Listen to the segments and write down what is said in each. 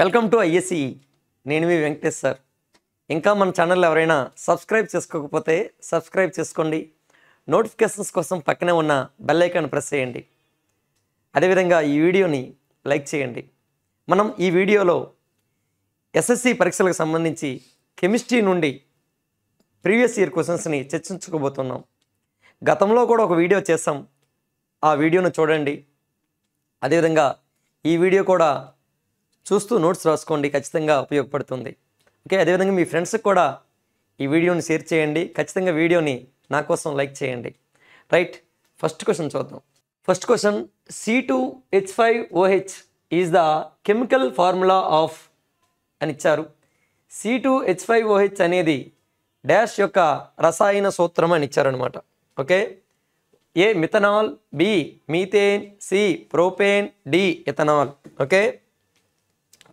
Welcome to ISC నేను మీ Venkatesh sir. ఇంకా మన ఛానల్ ఎవరైనా సబ్స్క్రైబ్ చేసుకోకపోతే సబ్స్క్రైబ్ చేసుకోండి. నోటిఫికేషన్స్ కోసం పక్కనే ఉన్న బెల్ ఐకాన్ ప్రెస్ చేయండి. అదేవిధంగా ఈ వీడియోని లైక్ చేయండి. మనం ఈ వీడియోలో ఎస్ఎస్సి పరీక్షలకు సంబంధించి కెమిస్ట్రీ నుండి ప్రీవియస్ ఇయర్ క్వశ్చన్స్ని చర్చించుకోబోతున్నాం. గతంలో కూడా ఒక వీడియో చేసాం ఆ వీడియోను చూడండి. అదేవిధంగా ఈ వీడియో కూడా చూస్తూ నోట్స్ రాసుకోండి ఖచ్చితంగా ఉపయోగపడుతుంది. ఓకే అదేవిధంగా మీ ఫ్రెండ్స్కి కూడా ఈ వీడియోని షేర్ చేయండి ఖచ్చితంగా వీడియోని నా కోసం లైక్ చేయండి. రైట్ ఫస్ట్ క్వశ్చన్ చూద్దాం. First question C two H five OH is the chemical formula of అని ఇచ్చారు. C two H five OH అనేది డాష్ యొక్క రసాయన సూత్రం అని ఇచ్చారనమాట okay A methanol B methane C propane D ethanol okay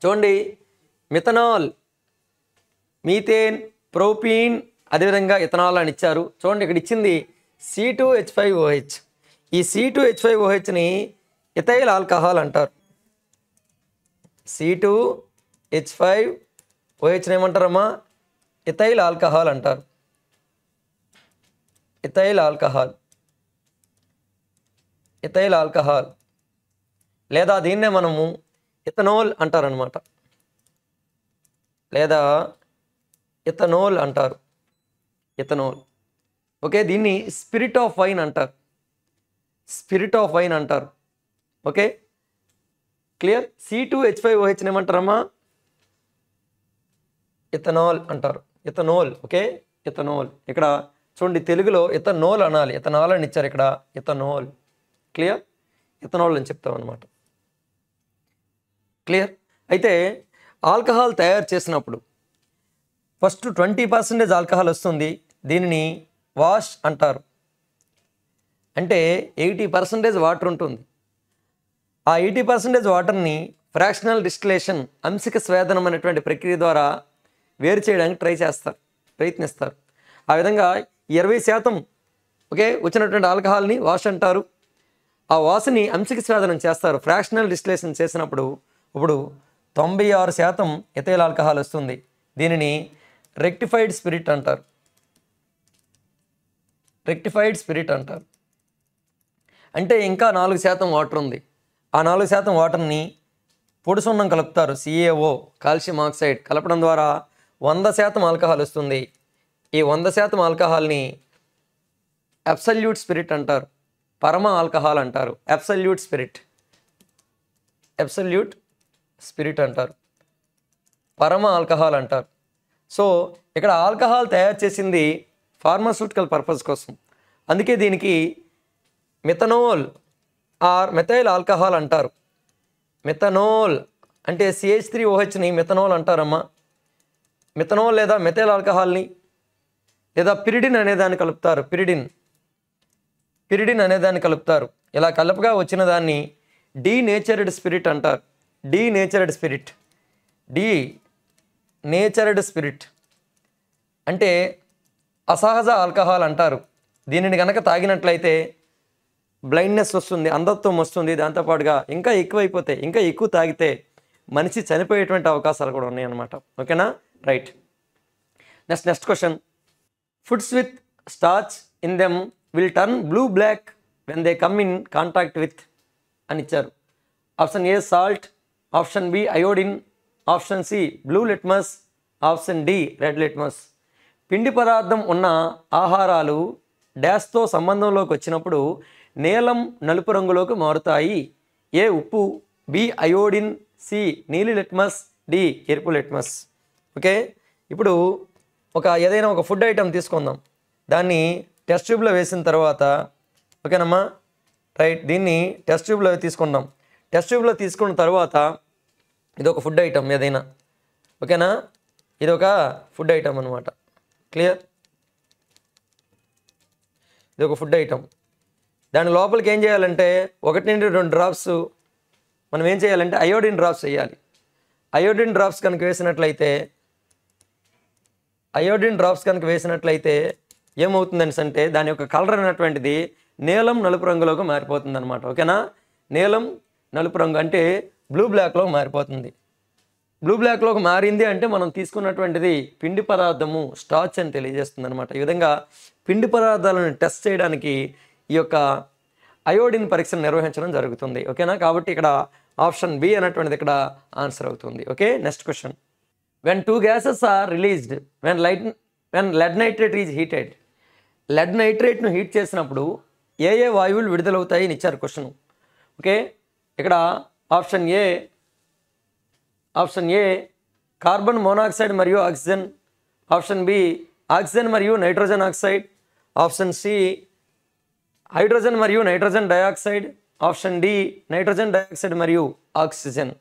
చూడండి మిథనాల్ మీథేన్ ప్రోపీన్ అదేవిధంగా ఇథనాల్ అని ఇచ్చారు. చూడండి ఇక్కడ ఇచ్చింది C two H five OH ఈ సి టూ హెచ్ ఫైవ్ ఓహెచ్ని ఇథైల్ ఆల్కహాల్ అంటారు. సి టూ హెచ్ ఫైవ్ ఓహెచ్ని ఏమంటారమ్మా? ఇథైల్ ఆల్కహాల్ అంటారు. Ethyl alcohol. Ethyl alcohol. లేదా దీన్నే మనము ఇథనోల్ అంటారనమాట లేదా ఇథనోల్ అంటారు. ఇథనోల్. ఓకే దీన్ని స్పిరిట్ ఆఫ్ వైన్ అంటారు. స్పిరిట్ ఆఫ్ వైన్ అంటారు. Okay clear? C two H five ఓహెచ్ని ఏమంటారమ్మా? ఇథనాల్ అంటారు. Ethanol okay ethanol. ఇక్కడ చూడండి తెలుగులో ఇథనోల్ అనాలి. ఇథనాల్ అని ఇచ్చారు ఇక్కడ. ఇథనోల్. క్లియర్? ఇథనాల్ అని చెప్తాం అనమాట క్లియర్? అయితే ఆల్కహాల్ తయారు చేసినప్పుడు ఫస్ట్ ట్వంటీ పర్సెంటేజ్ ఆల్కహాల్ వస్తుంది దీనిని వాష్ అంటారు. అంటే ఎయిటీ పర్సెంటేజ్ వాటర్ ఉంటుంది. ఆ ఎయిటీ పర్సెంటేజ్ వాటర్ని ఫ్రాక్షనల్ డిస్టిలేషన్ అంశిక స్వేదనం అనేటువంటి ప్రక్రియ ద్వారా వేరు చేయడానికి ట్రై చేస్తారు ప్రయత్నిస్తారు. ఆ విధంగా ఇరవై శాతం ఓకే వచ్చినటువంటి ఆల్కహాల్ని వాష్ అంటారు. ఆ వాసుని అంశిక స్వేదనం చేస్తారు ఫ్రాక్షనల్ డిస్టిలేషన్ చేసినప్పుడు ఇప్పుడు తొంభై ఆరు శాతం ఎథైల్ ఆల్కహాల్ వస్తుంది. దీనిని రెక్టిఫైడ్ స్పిరిట్ అంటారు. రెక్టిఫైడ్ స్పిరిట్ అంటారు. అంటే ఇంకా నాలుగు శాతం వాటర్ ఉంది. ఆ నాలుగు శాతం వాటర్ని పొడి సున్నం కలుపుతారు సిఏఓ కాల్షియం ఆక్సైడ్. కలపడం ద్వారా వంద శాతం ఆల్కహాల్ వస్తుంది. ఈ వంద శాతం ఆల్కహాల్ని అబ్సల్యూట్ స్పిరిట్ అంటారు. పరమ ఆల్కహాల్ అంటారు. Absolute spirit. అబ్సల్యూట్ స్పిరిట్ అంటారు. పరమ ఆల్కహాల్ అంటారు. సో ఇక్కడ ఆల్కహాల్ తయారు చేసింది ఫార్మాస్యూటికల్ పర్పస్ కోసం. అందుకే దీనికి మిథనోల్ ఆర్ మెథైల్ ఆల్కహాల్ అంటారు. మిథనోల్ అంటే సిహెచ్ త్రీ ఓహెచ్ని మిథనోల్ అంటారమ్మా. మిథనోల్ లేదా మెథైల్ ఆల్కహాల్ని లేదా పిరిడిన్ అనేదాన్ని కలుపుతారు. పిరిడిన్. పిరిడిన్ అనేదాన్ని కలుపుతారు. ఇలా కలపగా వచ్చిన దాన్ని డీ నేచర్డ్ స్పిరిట్ అంటారు. Denatured spirit denatured spirit అంటే అసహజ ఆల్కహాల్ అంటారు. దీనిని కనుక తాగినట్లయితే బ్లైండ్నెస్ వస్తుంది అంధత్వం వస్తుంది దాంతోపాటుగా ఇంకా ఎక్కువైపోతే ఇంకా ఎక్కువ తాగితే మనిషి చనిపోయేటువంటి అవకాశాలు కూడా ఉన్నాయి అన్నమాట ఓకేనా? Right. Next next question. Foods with starch in them will turn blue black when they come in contact with అని ఇచ్చారు. Option A salt option B iodine option C blue litmus option D red litmus. పిండి పదార్థం ఉన్న ఆహారాలు డ్యాష్తో సంబంధంలోకి వచ్చినప్పుడు నీలం నలుపు రంగులోకి మారుతాయి. ఏ ఉప్పు? బి అయోడిన్ సి నీలి లిట్మస్ డి ఎరుపు లిట్మస్. ఓకే? ఇప్పుడు ఒక ఏదైనా ఒక ఫుడ్ ఐటెం తీసుకుందాం. దాన్ని టెస్ట్ ట్యూబ్లో వేసిన తర్వాత ఓకేనమ్మా? రైట్ దీన్ని టెస్ట్ ట్యూబ్లో తీసుకుందాం. టెస్ట్ ట్యూబ్లో తీసుకున్న తర్వాత ఇది ఒక ఫుడ్ ఐటమ్ ఏదైనా. ఓకేనా? ఇది ఒక ఫుడ్ ఐటమ్ అనమాట క్లియర్? ఇది ఒక ఫుడ్ ఐటమ్. దాని లోపలికి ఏం చేయాలంటే ఒకటి నుండి రెండు డ్రాప్స్ మనం ఏం చేయాలంటే అయోడిన్ డ్రాప్స్ వేయాలి. అయోడిన్ డ్రాప్స్ కనుక వేసినట్లయితే అయోడిన్ డ్రాప్స్ కనుక వేసినట్లయితే ఏమవుతుందని అంటే దాని యొక్క కలర్ అనేటువంటిది నీలం నలుపు రంగులోకి మారిపోతుంది అనమాట ఓకేనా? నీలం నలుపు రంగు అంటే బ్లూ బ్లాక్లో మారిపోతుంది. బ్లూ బ్లాక్లోకి మారింది అంటే మనం తీసుకున్నటువంటిది పిండి పదార్థము స్టార్చ్ అని తెలియజేస్తుంది అనమాట ఈ విధంగా పిండి పదార్థాలను టెస్ట్ చేయడానికి ఈ యొక్క అయోడిన్ పరీక్షను నిర్వహించడం జరుగుతుంది. ఓకేనా? కాబట్టి ఇక్కడ ఆప్షన్ బి అనేటువంటిది ఇక్కడ ఆన్సర్ అవుతుంది. Okay? Next question when two gases are released when light when lead nitrate is heated lead నైట్రేట్ను heat చేసినప్పుడు ఏ ఏ వాయువులు విడుదలవుతాయి అని ఇచ్చారు క్వశ్చన్ ఓకే? ఇక్కడ option A option A carbon monoxide మరియు ఆక్సిజన్. ఆప్షన్ బి ఆక్సిజన్ మరియు nitrogen oxide. Option C hydrogen మరియు nitrogen dioxide. Option D nitrogen dioxide మరియు ఆక్సిజన్.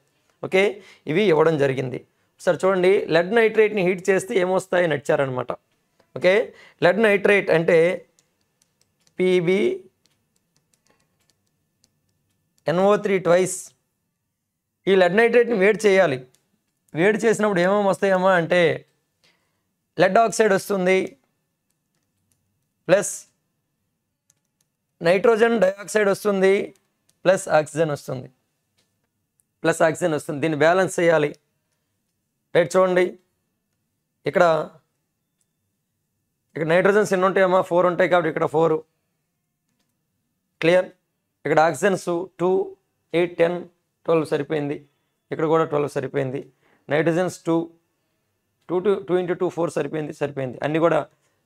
ఓకే? ఇవి ఇవ్వడం జరిగింది. సార్ చూడండి. లెడ్ నైట్రేట్ని హీట్ చేస్తే ఏమొస్తాయని నడిచారనమాట ఓకే? లెడ్ నైట్రేట్ అంటే పీబీ ఎన్ఓ త్రీ ట్వైస్. ఈ లెడ్ నైట్రేట్ని వేడి చేయాలి. వేడి చేసినప్పుడు ఏమేమి వస్తాయమ్మా అంటే లెడ్ ఆక్సైడ్ వస్తుంది. ప్లస్ నైట్రోజన్ డయాక్సైడ్ వస్తుంది. ప్లస్ ఆక్సిజన్ వస్తుంది. ప్లస్ ఆక్సిజన్ వస్తుంది. దీన్ని బ్యాలెన్స్ చేయాలి. రైట్ చూడండి. ఇక్కడ ఇక్కడ నైట్రోజన్స్ ఎన్ని ఉంటాయమ్మా ఫోర్ ఉంటాయి కాబట్టి ఇక్కడ ఫోర్. క్లియర్? ఇక్కడ oxygens two eight ten twelve సరిపోయింది. ఇక్కడ కూడా ట్వెల్వ్ సరిపోయింది. Nitrogens two two two two into two four సరిపోయింది సరిపోయింది. అన్నీ కూడా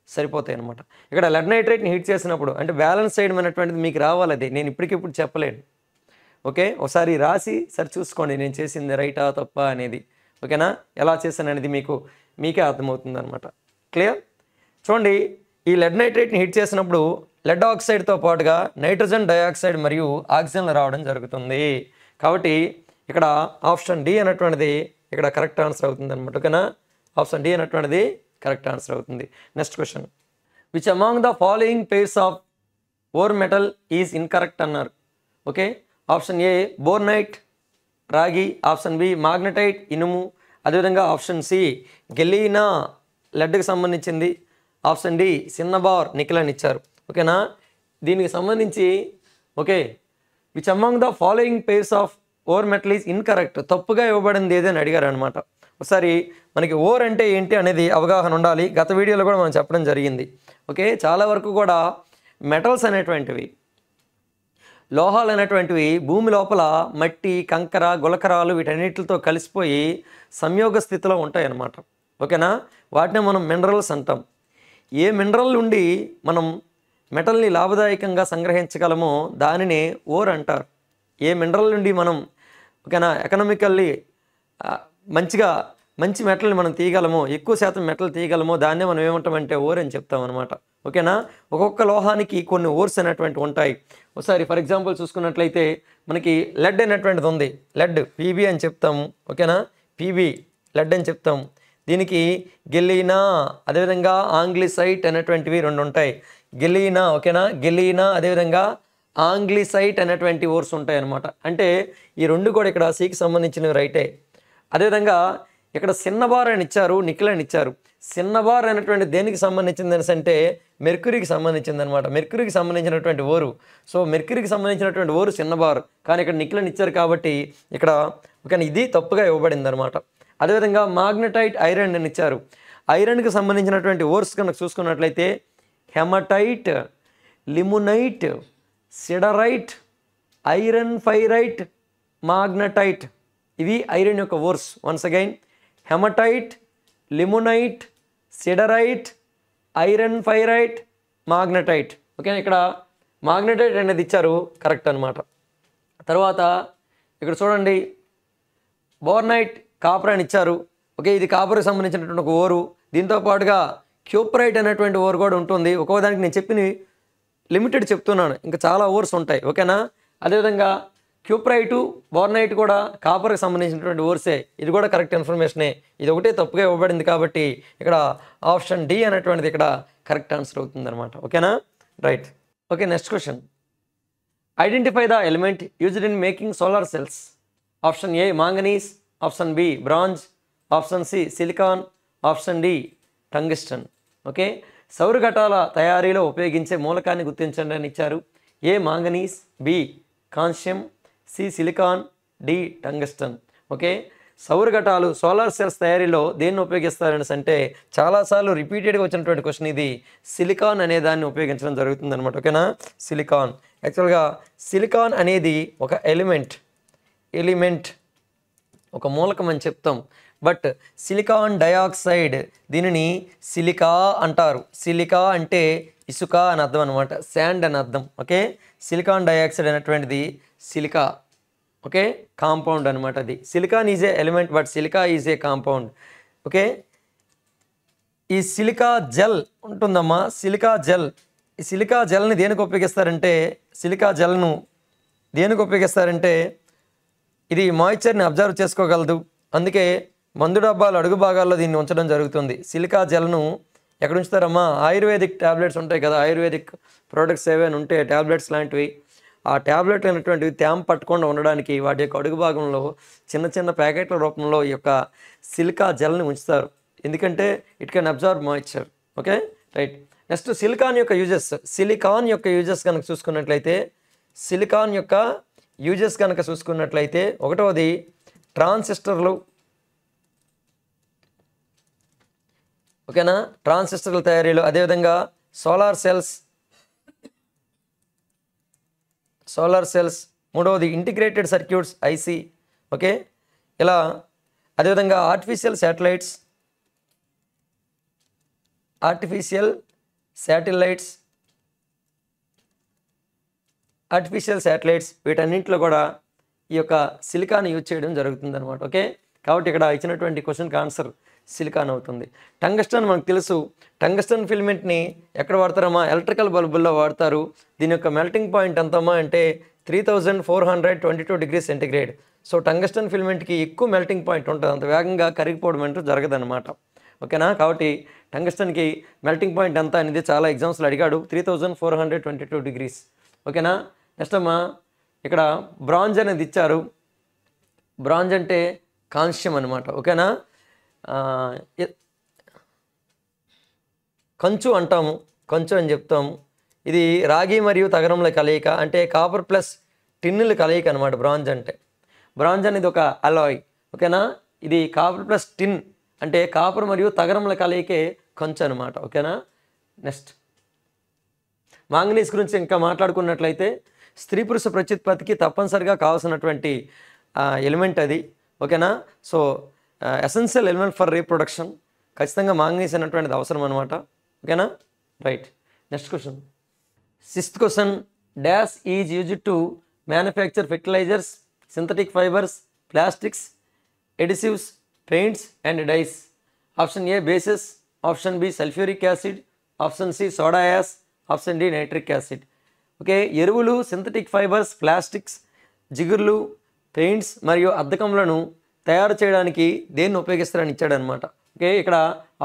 సరిపోతాయి అనమాట ఇక్కడ లెడ్ నైట్రేట్ని హీట్ చేసినప్పుడు అంటే బ్యాలెన్స్ చేయడం అనేటువంటిది మీకు రావాలి అది. నేను ఇప్పటికిప్పుడు చెప్పలేను. ఓకే? ఒకసారి రాసి సరి చూసుకోండి నేను చేసింది రైటా తప్ప అనేది. ఓకేనా? ఎలా చేశాను అనేది మీకు మీకే అర్థమవుతుంది అనమాట క్లియర్ చూడండి ఈ లెడ్ నైట్రేట్ని హిట్ చేసినప్పుడు లెడ్ ఆక్సైడ్తో పాటుగా నైట్రోజన్ డయాక్సైడ్ మరియు ఆక్సిజన్లు రావడం జరుగుతుంది. కాబట్టి ఇక్కడ ఆప్షన్ డి అనేటువంటిది ఇక్కడ కరెక్ట్ ఆన్సర్ అవుతుంది అనమాట ఓకేనా? ఆప్షన్ డి అన్నటువంటిది కరెక్ట్ ఆన్సర్ అవుతుంది. Next question. Which among the following pairs of ore metal is incorrect అన్నారు. ఓకే? ఆప్షన్ ఏ బోర్నైట్ రాగి ఆప్షన్ బి మాగ్నటైట్ ఇనుము అదేవిధంగా ఆప్షన్ సి గెలీనా లెడ్కి సంబంధించింది ఆప్షన్ డి సిన్నబార్ నిఖిల్ అని ఇచ్చారు. ఓకేనా? దీనికి సంబంధించి okay which among the following pairs of ore metal is incorrect తప్పుగా ఇవ్వబడింది ఏదని అడిగారు అనమాట ఒకసారి మనకి ఓర్ అంటే ఏంటి అనేది అవగాహన ఉండాలి. గత వీడియోలో కూడా మనం చెప్పడం జరిగింది. ఓకే చాలా వరకు కూడా మెటల్స్ అనేటువంటివి లోహాలు అనేటువంటివి భూమి లోపల మట్టి కంకర గులకరాలు వీటన్నిటితో కలిసిపోయి సంయోగ స్థితిలో ఉంటాయి అన్నమాట ఓకేనా? వాటిని మనం మినరల్స్ అంటాం. ఏ మినరల్ నుండి మనం మెటల్ని లాభదాయకంగా సంగ్రహించగలమో దానినే ఓర్ అంటారు. ఏ మినరల్ నుండి మనం ఓకేనా ఎకనామికల్లీ మంచిగా మంచి మెటల్ని మనం తీయగలమో ఎక్కువ శాతం మెటల్ తీయగలమో దాన్నే మనం ఏమంటామంటే ఓర్ అని చెప్తాం అనమాట ఓకేనా ఒక్కొక్క లోహానికి కొన్ని ఓర్స్ అనేటువంటి ఉంటాయి. ఒకసారి ఫర్ ఎగ్జాంపుల్ చూసుకున్నట్లయితే మనకి లెడ్ అనేటువంటిది ఉంది. లెడ్ పీబీ అని చెప్తాము ఓకేనా పీబీ లెడ్ అని చెప్తాం. దీనికి గెలీనా అదేవిధంగా ఆంగ్లిసైట్ అనేటువంటివి రెండు ఉంటాయి. గెలీనా ఓకేనా? గెలీనా అదేవిధంగా ఆంగ్లిసైట్ అనేటువంటి ఓర్స్ ఉంటాయి అన్నమాట అంటే ఈ రెండు కూడా ఇక్కడ సీకి సంబంధించినవి రైటే. అదేవిధంగా ఇక్కడ సిన్నబార్ అని ఇచ్చారు నిఖిల్ అని ఇచ్చారు. సిన్నబార్ అనేటువంటి దేనికి సంబంధించింది అనేసి అంటే మెర్క్యూరీకి సంబంధించింది అనమాట మెర్క్యూరీకి సంబంధించినటువంటి ఓరు సో మెర్క్యూరీకి సంబంధించినటువంటి ఓరు సిన్నబార్ కానీ ఇక్కడ నిఖిల్ అని ఇచ్చారు కాబట్టి ఇక్కడ ఓకే ఇది తప్పుగా ఇవ్వబడింది అనమాట అదేవిధంగా మాగ్నటైట్ ఐరన్ అని ఇచ్చారు. ఐరన్కి సంబంధించినటువంటి ఓర్స్ కనుక చూసుకున్నట్లయితే haematite limonite siderite iron pyrite magnetite. ఇవి ఐరన్ యొక్క ores once again hematite limonite siderite iron pyrite magnetite. Okay ఇక్కడ మాగ్నటైట్ అనేది ఇచ్చారు. కరెక్ట్ అనమాట తర్వాత ఇక్కడ చూడండి. బోర్నైట్ కాపర్ అని ఇచ్చారు. ఓకే ఇది కాపర్కి సంబంధించినటువంటి ఒక ఓరు. దీంతో పాటుగా క్యూప్రైట్ అనేటువంటి ఓవర్ కూడా ఉంటుంది. ఒక్కో దానికి నేను చెప్పిన లిమిటెడ్ చెప్తున్నాను. ఇంకా చాలా ఓర్స్ ఉంటాయి. ఓకేనా? అదేవిధంగా క్యూప్రైటు బోర్నైట్ కూడా కాపర్కి సంబంధించినటువంటి ఓర్సే. ఇది కూడా కరెక్ట్ ఇన్ఫర్మేషనే. ఇది ఒకటే తప్పుగా ఇవ్వబడింది కాబట్టి ఇక్కడ ఆప్షన్ డి అనేటువంటిది ఇక్కడ కరెక్ట్ ఆన్సర్ అవుతుంది అనమాట ఓకేనా? Right. Okay next question. Identify the element used in making solar cells. Option A manganese option B bronze option C silicon option D tungsten. Okay? సౌర ఘటాల తయారీలో ఉపయోగించే మూలకాన్ని గుర్తించండి అని ఇచ్చారు. A manganese B కాన్షియం C silicon D tungsten. Okay? సౌర ఘటాలు సోలార్ సెల్స్ తయారీలో దేన్ని ఉపయోగిస్తారని అంటే చాలాసార్లు రిపీటెడ్గా వచ్చినటువంటి క్వశ్చన్ ఇది సిలికాన్ అనే దాన్ని ఉపయోగించడం జరుగుతుంది అనమాట ఓకేనా? సిలికాన్. యాక్చువల్గా సిలికాన్ అనేది ఒక ఎలిమెంట్ ఎలిమెంట్ ఒక మూలకం అని చెప్తాం. బట్ సిలికాన్ డయాక్సైడ్ దీనిని సిలికా అంటారు. సిలికా అంటే ఇసుక అని అర్థం అనమాట శాండ్ అని అర్థం. ఓకే? సిలికాన్ డయాక్సైడ్ అనేటువంటిది సిలికా. ఓకే? కాంపౌండ్ అనమాట అది. Silicon is a element but silica is a compound. Okay? ఈ సిలికా జెల్ ఉంటుందమ్మా. Silica gel. ఈ సిలికా జెల్ని దేనికి ఉపయోగిస్తారంటే సిలికా జెల్ను దేనికి ఉపయోగిస్తారంటే ఇది మాయిశ్చర్ని అబ్జర్వ్ చేసుకోగలదు. అందుకే మందు డబ్బాలు అడుగు భాగాల్లో దీన్ని ఉంచడం జరుగుతుంది. సిలికా జెల్ను ఎక్కడ ఉంచుతారమ్మా? ఆయుర్వేదిక్ ట్యాబ్లెట్స్ ఉంటాయి కదా ఆయుర్వేదిక్ ప్రోడక్ట్స్ ఏవైనా ఉంటే ట్యాబ్లెట్స్ లాంటివి. ఆ ట్యాబ్లెట్ అనేటువంటివి తేమ పట్టకుండా ఉండడానికి వాటి యొక్క అడుగు భాగంలో చిన్న చిన్న ప్యాకెట్ల రూపంలో ఈ యొక్క సిలికా జెల్ని ఉంచుతారు. ఎందుకంటే it can absorb moisture. Okay? Right. Next silicon యొక్క యూజెస్. సిలికాన్ యొక్క యూజెస్ కనుక చూసుకున్నట్లయితే సిలికాన్ యొక్క యూజెస్ కనుక చూసుకున్నట్లయితే ఒకటవది ట్రాన్సిస్టర్లు ఓకేనా? ట్రాన్సిస్టర్ల తయారీలో అదేవిధంగా సోలార్ సెల్స్ సోలార్ సెల్స్ మూడవది ఇంటిగ్రేటెడ్ సర్క్యూట్స్ ఐసి ఓకే? ఇలా అదేవిధంగా artificial satellites artificial satellites artificial satellites వీటన్నింటిలో కూడా ఈ యొక్క సిలికాన్ యూజ్ చేయడం జరుగుతుంది అనమాట ఓకే? కాబట్టి ఇక్కడ ఇచ్చినటువంటి క్వశ్చన్కి ఆన్సర్ సిలికాన్ అవుతుంది. టంగస్టన్ మనకు తెలుసు. టంగస్టన్ ఫిల్మెంట్ని ఎక్కడ వాడతారమ్మా? ఎలక్ట్రికల్ బల్బుల్లో వాడతారు. దీని యొక్క మెల్టింగ్ పాయింట్ ఎంతమ్మా అంటే three thousand four hundred twenty two degree centigrade. So tungsten ఫిల్మెంట్కి ఎక్కువ మెల్టింగ్ పాయింట్ ఉంటుంది. అంత వేగంగా కరిగిపోవడం అంటూ జరగదనమాట ఓకేనా? కాబట్టి టంగస్టన్కి మెల్టింగ్ పాయింట్ ఎంత అనేది చాలా ఎగ్జామ్స్లో అడిగాడు. Three thousand four hundred twenty two degrees. ఓకేనా? నెక్స్ట్ అమ్మా ఇక్కడ బ్రాంజ్ అనేది ఇచ్చారు. బ్రాంజ్ అంటే కాంస్యం అనమాట ఓకేనా? కంచు అంటాము. కంచు అని చెప్తాము. ఇది రాగి మరియు తగరంల కలయిక అంటే కాపర్ ప్లస్ టిన్నుల కలయిక అనమాట బ్రాంజ్ అంటే. బ్రాంజ్ అనేది ఒక అలాయ్ ఓకేనా? ఇది కాపర్ ప్లస్ టిన్ అంటే కాపర్ మరియు తగరంల కలయికే కంచు అనమాట ఓకేనా? నెక్స్ట్. మాంగనీస్ గురించి ఇంకా మాట్లాడుకున్నట్లయితే స్త్రీ పురుష ప్రత్యుత్పత్తికి తప్పనిసరిగా కావాల్సినటువంటి ఎలిమెంట్ అది ఓకేనా? So essential element for reproduction ఖచ్చితంగా మాంగనీస్ అనేటువంటిది అవసరం అనమాట ఓకేనా? Right next question sixth question dash is use to manufacture fertilizers synthetic fibres plastics adhesives paints and dyes option A bases option B sulphuric acid option C soda ash option D nitric acid okay ఎరువులు synthetic fibres plastics జిగుర్లు paints మరియు అద్దకంలను తయారు చేయడానికి దేన్ని ఉపయోగిస్తారని ఇచ్చాడనమాట. Okay ఇక్కడ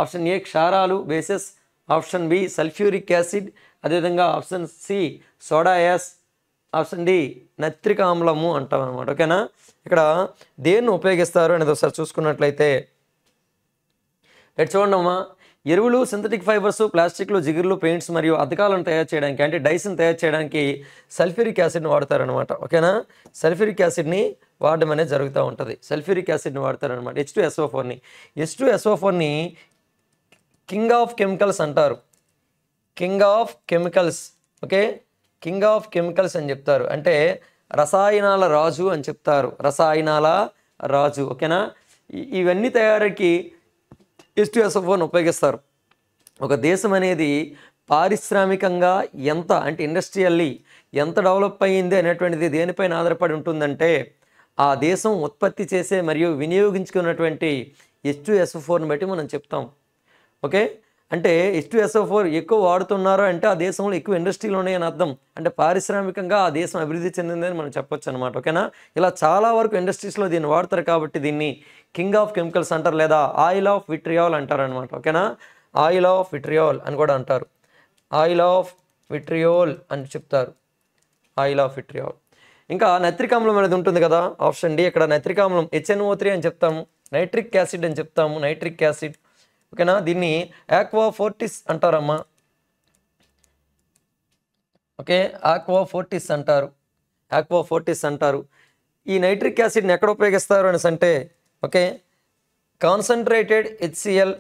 option A క్షారాలు bases option B sulphuric acid అదేవిధంగా option C soda ash option D నత్రిక ఆమ్లము అంటాం అనమాట ఓకేనా? ఇక్కడ దేన్ని ఉపయోగిస్తారు అనేది ఒకసారి చూసుకున్నట్లయితే రైట్ చూడండి అమ్మా ఎరువులు సింథటిక్ ఫైబర్స్ ప్లాస్టిక్లు జిగుర్లు పెయింట్స్ మరియు అద్దకాలను తయారు చేయడానికి అంటే డైస్ని తయారు చేయడానికి సల్ఫ్యూరిక్ యాసిడ్ని వాడతారనమాట ఓకేనా? సల్ఫ్యూరిక్ యాసిడ్ని వాడడం అనేది జరుగుతూ ఉంటుంది. సల్ఫ్యూరిక్ యాసిడ్ని వాడతారనమాట హెచ్ టూ ఎస్ఓ ఫోర్ని హెచ్ టూ ఎస్ఓ ఫోర్ని కింగ్ ఆఫ్ కెమికల్స్ అంటారు. King of chemicals okay king of chemicals అని చెప్తారు. అంటే రసాయనాల రాజు అని చెప్తారు. రసాయనాల రాజు ఓకేనా? ఇవన్నీ తయారీకి ఎస్టీఎస్ఎఫ్ఓని ఉపయోగిస్తారు. ఒక దేశం అనేది పారిశ్రామికంగా ఎంత అంటే ఇండస్ట్రియల్లీ ఎంత డెవలప్ అయ్యింది అనేటువంటిది దేనిపైన ఆధారపడి ఉంటుందంటే ఆ దేశం ఉత్పత్తి చేసే మరియు వినియోగించుకున్నటువంటి హెచ్ టూ ఫోర్ని బట్టి మనం చెప్తాం. ఓకే? అంటే హెచ్ టూ ఎస్ఓ ఫోర్ ఎక్కువ వాడుతున్నారు అంటే ఆ దేశంలో ఎక్కువ ఇండస్ట్రీలు ఉన్నాయని అర్థం. అంటే పారిశ్రామికంగా ఆ దేశం అభివృద్ధి చెందిందని మనం చెప్పొచ్చు అనమాట ఓకేనా? ఇలా చాలా వరకు ఇండస్ట్రీస్లో దీన్ని వాడతారు కాబట్టి దీన్ని కింగ్ ఆఫ్ కెమికల్స్ అంటారు లేదా ఆయిల్ ఆఫ్ విట్రియాల్ అంటారు అనమాట ఓకేనా? ఆయిల్ ఆఫ్ విట్రియాల్ అని కూడా అంటారు. ఆయిల్ ఆఫ్ విట్రియోల్ అని చెప్తారు. ఆయిల్ ఆఫ్ విట్రియాల్ ఇంకా నైట్రిక్ అనేది ఉంటుంది కదా ఆప్షన్ డి ఇక్కడ నైట్రిక్ హెచ్ఎన్ఓ త్రీ అని చెప్తాము నైట్రిక్ యాసిడ్ అని చెప్తాము నైట్రిక్ యాసిడ్. ఓకేనా? దీన్ని ఆక్వా ఫోర్టిస్ అంటారమ్మా. ఓకే ఆక్వా ఫోర్టిస్ అంటారు ఆక్వా ఫోర్టిస్ అంటారు. ఈ నైట్రిక్ యాసిడ్ని ఎక్కడ ఉపయోగిస్తారు అనేసి అంటే ఓకే కాన్సన్ట్రేటెడ్ హెచ్సిఎల్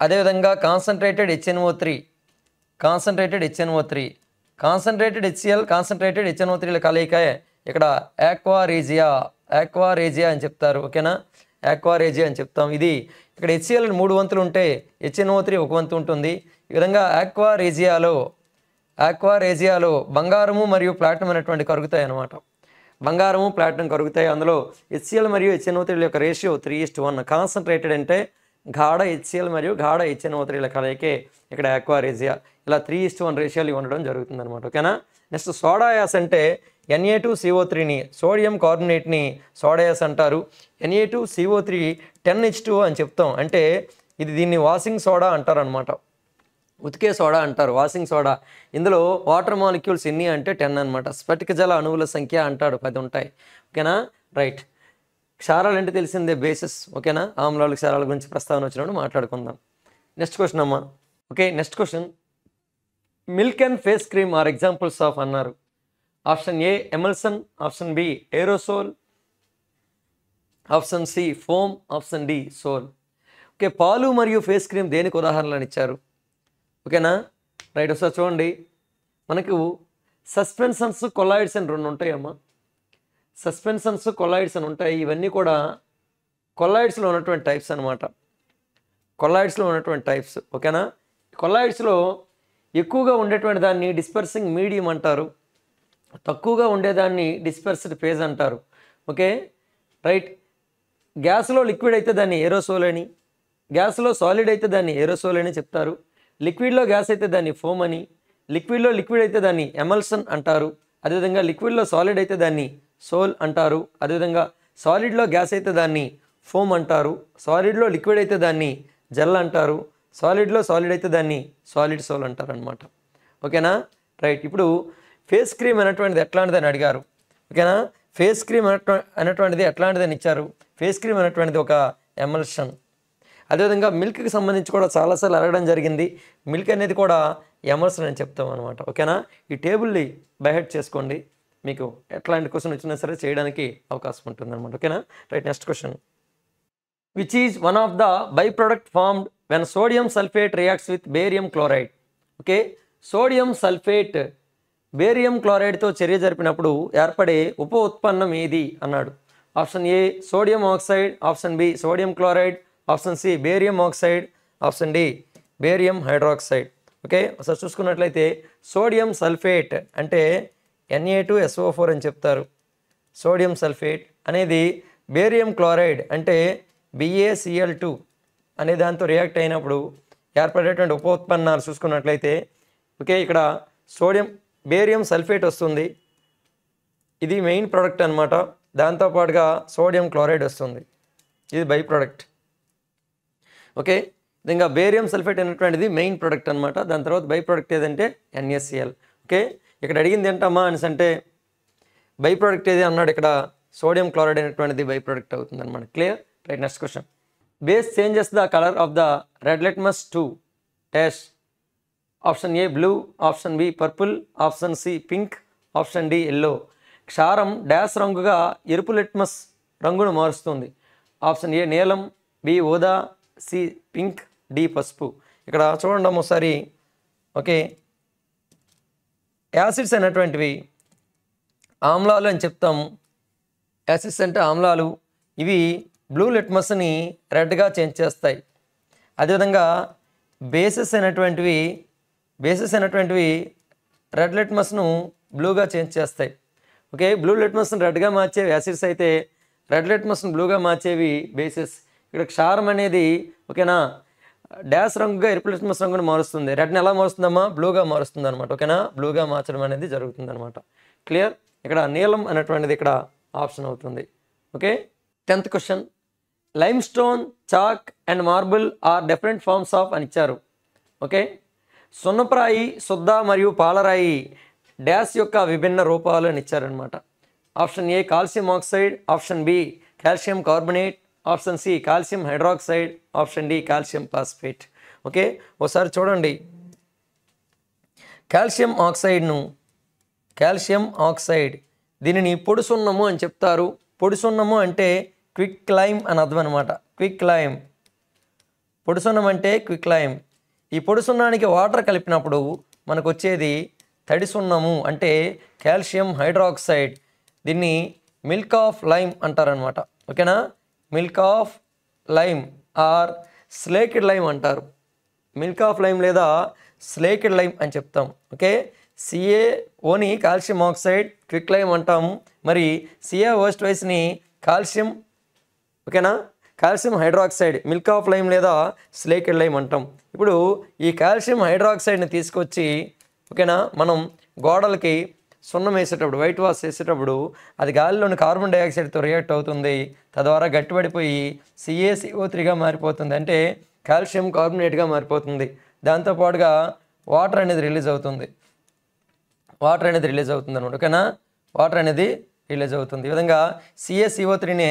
అదేవిధంగా concentrated HNO three concentrated HNO three concentrated HCl concentrated HNO త్రీల కలయికే ఇక్కడ యాక్వారేజియా యాక్వారేజియా అని చెప్తారు ఓకేనా? యాక్వారేజియా అని చెప్తాం. ఇది ఇక్కడ హెచ్సిఎల్ మూడు వంతులు ఉంటే హెచ్ఎన్ఓ త్రీ ఒక వంతు ఉంటుంది. ఈ విధంగా యాక్వారేజియాలో యాక్వారేజియాలో బంగారము మరియు ప్లాటినం అనేటువంటి కరుగుతాయి అన్నమాట. బంగారము ప్లాటినం కరుగుతాయి. అందులో హెచ్సిఎల్ మరియు హెచ్ఎన్ఓ త్రీల యొక్క ratio three is to one. Concentrated అంటే గాఢ హెచ్సిఎల్ మరియు గాఢ హెచ్ఎన్ఓ త్రీల కలయికే ఇక్కడ ఆక్వారేజియా ఇలా త్రీ ఇస్ట్ వన్ రేషియోలు ఉండడం జరుగుతుంది అనమాట ఓకేనా? నెక్స్ట్ సోడాయాస్ అంటే ఎన్ఏ టూ సిఓ త్రీని సోడియం కార్బోనేట్ని సోడాయాస్ అంటారు. NA two CO three ten H two అని చెప్తాం. అంటే ఇది దీన్ని వాషింగ్ సోడా అంటారు అనమాట ఉతికే సోడా అంటారు వాషింగ్ సోడా. ఇందులో వాటర్ మాలిక్యూల్స్ ఎన్ని అంటే టెన్ అనమాట స్ఫటిక జల అణువుల సంఖ్య అంటాడు పది ఉంటాయి. ఓకేనా? రైట్ క్షారాలు అంటే తెలిసిందే బేసిస్ ఓకేనా? ఆమ్లాలు క్షారాల గురించి ప్రస్తావన వచ్చినప్పుడు మాట్లాడుకుందాం. నెక్స్ట్ క్వశ్చన్ అమ్మా. Okay next question milk and face cream are examples of అన్నారు. Option A emulsion. Option B aerosol. Option C foam. Option D sol. Okay పాలు మరియు ఫేస్ క్రీమ్ దేనికి ఉదాహరణలు ఇచ్చారు? ఓకేనా? రైట్ ఒకసారి చూడండి. మనకు సస్పెన్షన్స్ కొలాయిడ్స్ అని రెండు ఉంటాయమ్మా. సస్పెన్షన్స్ కొలాయిడ్స్ అని ఉంటాయి. ఇవన్నీ కూడా కొలాయిడ్స్లో ఉన్నటువంటి టైప్స్ అనమాట కొలాయిడ్స్లో ఉన్నటువంటి టైప్స్. ఓకేనా? కొలాయిడ్స్లో ఎక్కువగా ఉండేటువంటి దాన్ని డిస్పర్సింగ్ మీడియం అంటారు. తక్కువగా ఉండేదాన్ని డిస్పర్స్డ్ ఫేజ్ అంటారు. ఓకే? రైట్. గ్యాస్లో లిక్విడ్ అయితే దాన్ని ఏరోసోల్ అని గ్యాస్లో సాలిడ్ అయితే దాన్ని ఏరోసోల్ అని చెప్తారు. లిక్విడ్లో గ్యాస్ అయితే దాన్ని ఫోమ్ అని లిక్విడ్లో లిక్విడ్ అయితే దాన్ని ఎమల్సన్ అంటారు. అదేవిధంగా లిక్విడ్లో సాలిడ్ అయితే దాన్ని సోల్ అంటారు. అదేవిధంగా సాలిడ్లో గ్యాస్ అయితే దాన్ని ఫోమ్ అంటారు. సాలిడ్లో లిక్విడ్ అయితే దాన్ని జెల్ అంటారు. సాలిడ్లో సాలిడ్ అయితే దాన్ని సాలిడ్ సోల్ అంటారు అనమాట ఓకేనా? రైట్. ఇప్పుడు ఫేస్ క్రీమ్ అనేటువంటిది ఎట్లాంటిది అని అడిగారు. ఓకేనా? ఫేస్ క్రీమ్ అనేటువంటిది ఎట్లాంటిది అని ఇచ్చారు. ఫేస్ క్రీమ్ అనేటువంటిది ఒక ఎమల్షన్. అదేవిధంగా మిల్క్కి సంబంధించి కూడా చాలాసార్లు అడగడం జరిగింది. మిల్క్ అనేది కూడా ఎమల్షన్ అని చెప్తాం అనమాట ఓకేనా? ఈ టేబుల్ని బైహెడ్ చేసుకోండి. మీకు ఎట్లాంటి క్వశ్చన్ వచ్చినా సరే చేయడానికి అవకాశం ఉంటుంది అనమాట ఓకేనా? Right next question. Which is one of the by product formed when sodium sulphate reacts with barium chloride okay sodium sulphate barium క్లోరైడ్తో చర్య జరిపినప్పుడు ఏర్పడే ఉప ఉత్పన్నం ఏది? అన్నాడు. Option A sodium oxide option B sodium chloride option C barium oxide option D barium hydroxide okay ఒకసారి చూసుకున్నట్లయితే sodium sulphate అంటే ఎన్ఏ టు ఎస్ఓ ఫోర్ అని చెప్తారు. సోడియం సల్ఫేట్ అనేది బేరియం క్లోరైడ్ అంటే బిఏసిఎల్ టూ అనే దాంతో రియాక్ట్ అయినప్పుడు ఏర్పడేటువంటి ఉప ఉత్పన్నాలు చూసుకున్నట్లయితే ఓకే ఇక్కడ సోడియం బేరియం సల్ఫేట్ వస్తుంది. ఇది మెయిన్ ప్రోడక్ట్ అనమాట దాంతోపాటుగా సోడియం క్లోరైడ్ వస్తుంది. ఇది బై ప్రోడక్ట్ ఓకే ఇంకా బేరియం సల్ఫేట్ అనేటువంటిది మెయిన్ ప్రోడక్ట్ అనమాట దాని తర్వాత బై ప్రోడక్ట్ ఏదంటే ఎన్ఎస్సిఎల్ ఓకే ఇక్కడ అడిగింది ఏంటమ్మా అనేసి అంటే బై ప్రోడక్ట్ ఏది అన్నాడు ఇక్కడ సోడియం క్లోరైడ్ అనేటువంటిది బై ప్రోడక్ట్ అవుతుంది అనమాట clear right next question base changes the colour of the red litmus to dash option A blue option B purple option C pink option D yellow క్షారం dash రంగుగా ఎరుపు litmus రంగును మారుస్తుంది. Option A నీలం. B ఊదా. C pink D పసుపు. ఇక్కడ చూడండి ఒకసారి. ఓకే. యాసిడ్స్ అనేటువంటివి ఆమ్లాలు అని చెప్తాము యాసిడ్స్ అంటే ఆమ్లాలు. ఇవి బ్లూ లిట్మస్ని రెడ్గా చేంజ్ చేస్తాయి. అదేవిధంగా బేసెస్ అయినటువంటివి బేసెస్ అయినటువంటివి రెడ్ లిట్మస్ను బ్లూగా చేంజ్ చేస్తాయి. ఓకే బ్లూ లిట్మస్ని రెడ్గా మార్చేవి యాసిడ్స్ అయితే రెడ్ లిట్మస్ను బ్లూగా మార్చేవి బేసెస్. ఇక్కడ క్షారం అనేది ఓకేనా? డ్యాష్ రంగుగా ఎరుపు లిట్మస్ రంగును మారుస్తుంది. రెడ్ని ఎలా మారుస్తుందమ్మా? బ్లూగా మారుస్తుంది అనమాట ఓకేనా? బ్లూగా మార్చడం అనేది జరుగుతుంది అనమాట క్లియర్? ఇక్కడ నీలం అనేటువంటిది ఇక్కడ ఆప్షన్ అవుతుంది. Okay tenth question. Limestone chalk and marble are different forms of అని ఇచ్చారు. ఓకే? సున్నప్రాయి శుద్ధ మరియు పాలరాయి డ్యాష్ యొక్క విభిన్న రూపాలు అని ఇచ్చారనమాట option A calcium oxide option B calcium carbonate option C calcium hydroxide option D calcium phosphate. Okay? ఒకసారి చూడండి. కాల్షియం ఆక్సైడ్ను కాల్షియం ఆక్సైడ్ దీనిని పొడి సున్నము అని చెప్తారు. పొడి సున్నము అంటే క్విక్ లైమ్ అని అర్థం అనమాట క్విక్ లైమ్ పొడి సున్నం అంటే క్విక్ లైమ్ ఈ పొడి సున్నానికి వాటర్ కలిపినప్పుడు మనకు వచ్చేది తడి సున్నము అంటే కాల్షియం హైడ్రాక్సైడ్. దీన్ని మిల్క్ ఆఫ్ లైమ్ అంటారనమాట ఓకేనా? Milk of lime or slaked lime అంటారు. మిల్క్ ఆఫ్ లైమ్ లేదా స్లేకిడ్ లైమ్ అని చెప్తాం. ఓకే? సిఏఓని కాల్షియం ఆక్సైడ్ క్విక్ లైమ్ అంటాము. మరి సిఏ వర్స్ట్ వైస్ని కాల్షియం ఓకేనా? Calcium hydroxide milk of lime లేదా స్లేకెడ్ లైమ్ అంటాం. ఇప్పుడు ఈ కాల్షియం హైడ్రాక్సైడ్ని తీసుకొచ్చి ఓకేనా మనం గోడలకి సున్నం వేసేటప్పుడు వైట్ వాష్ వేసేటప్పుడు అది గాలిలోని కార్బన్ డైఆక్సైడ్తో రియాక్ట్ అవుతుంది. తద్వారా గట్టిపడిపోయి సిఏసిఓ త్రీగా మారిపోతుంది. అంటే కాల్షియం కార్బోనేట్గా మారిపోతుంది. దాంతోపాటుగా వాటర్ అనేది రిలీజ్ అవుతుంది. వాటర్ అనేది రిలీజ్ అవుతుంది అనమాట ఓకేనా? వాటర్ అనేది రిలీజ్ అవుతుంది. ఈ విధంగా సిఎస్ఈఓ త్రీనే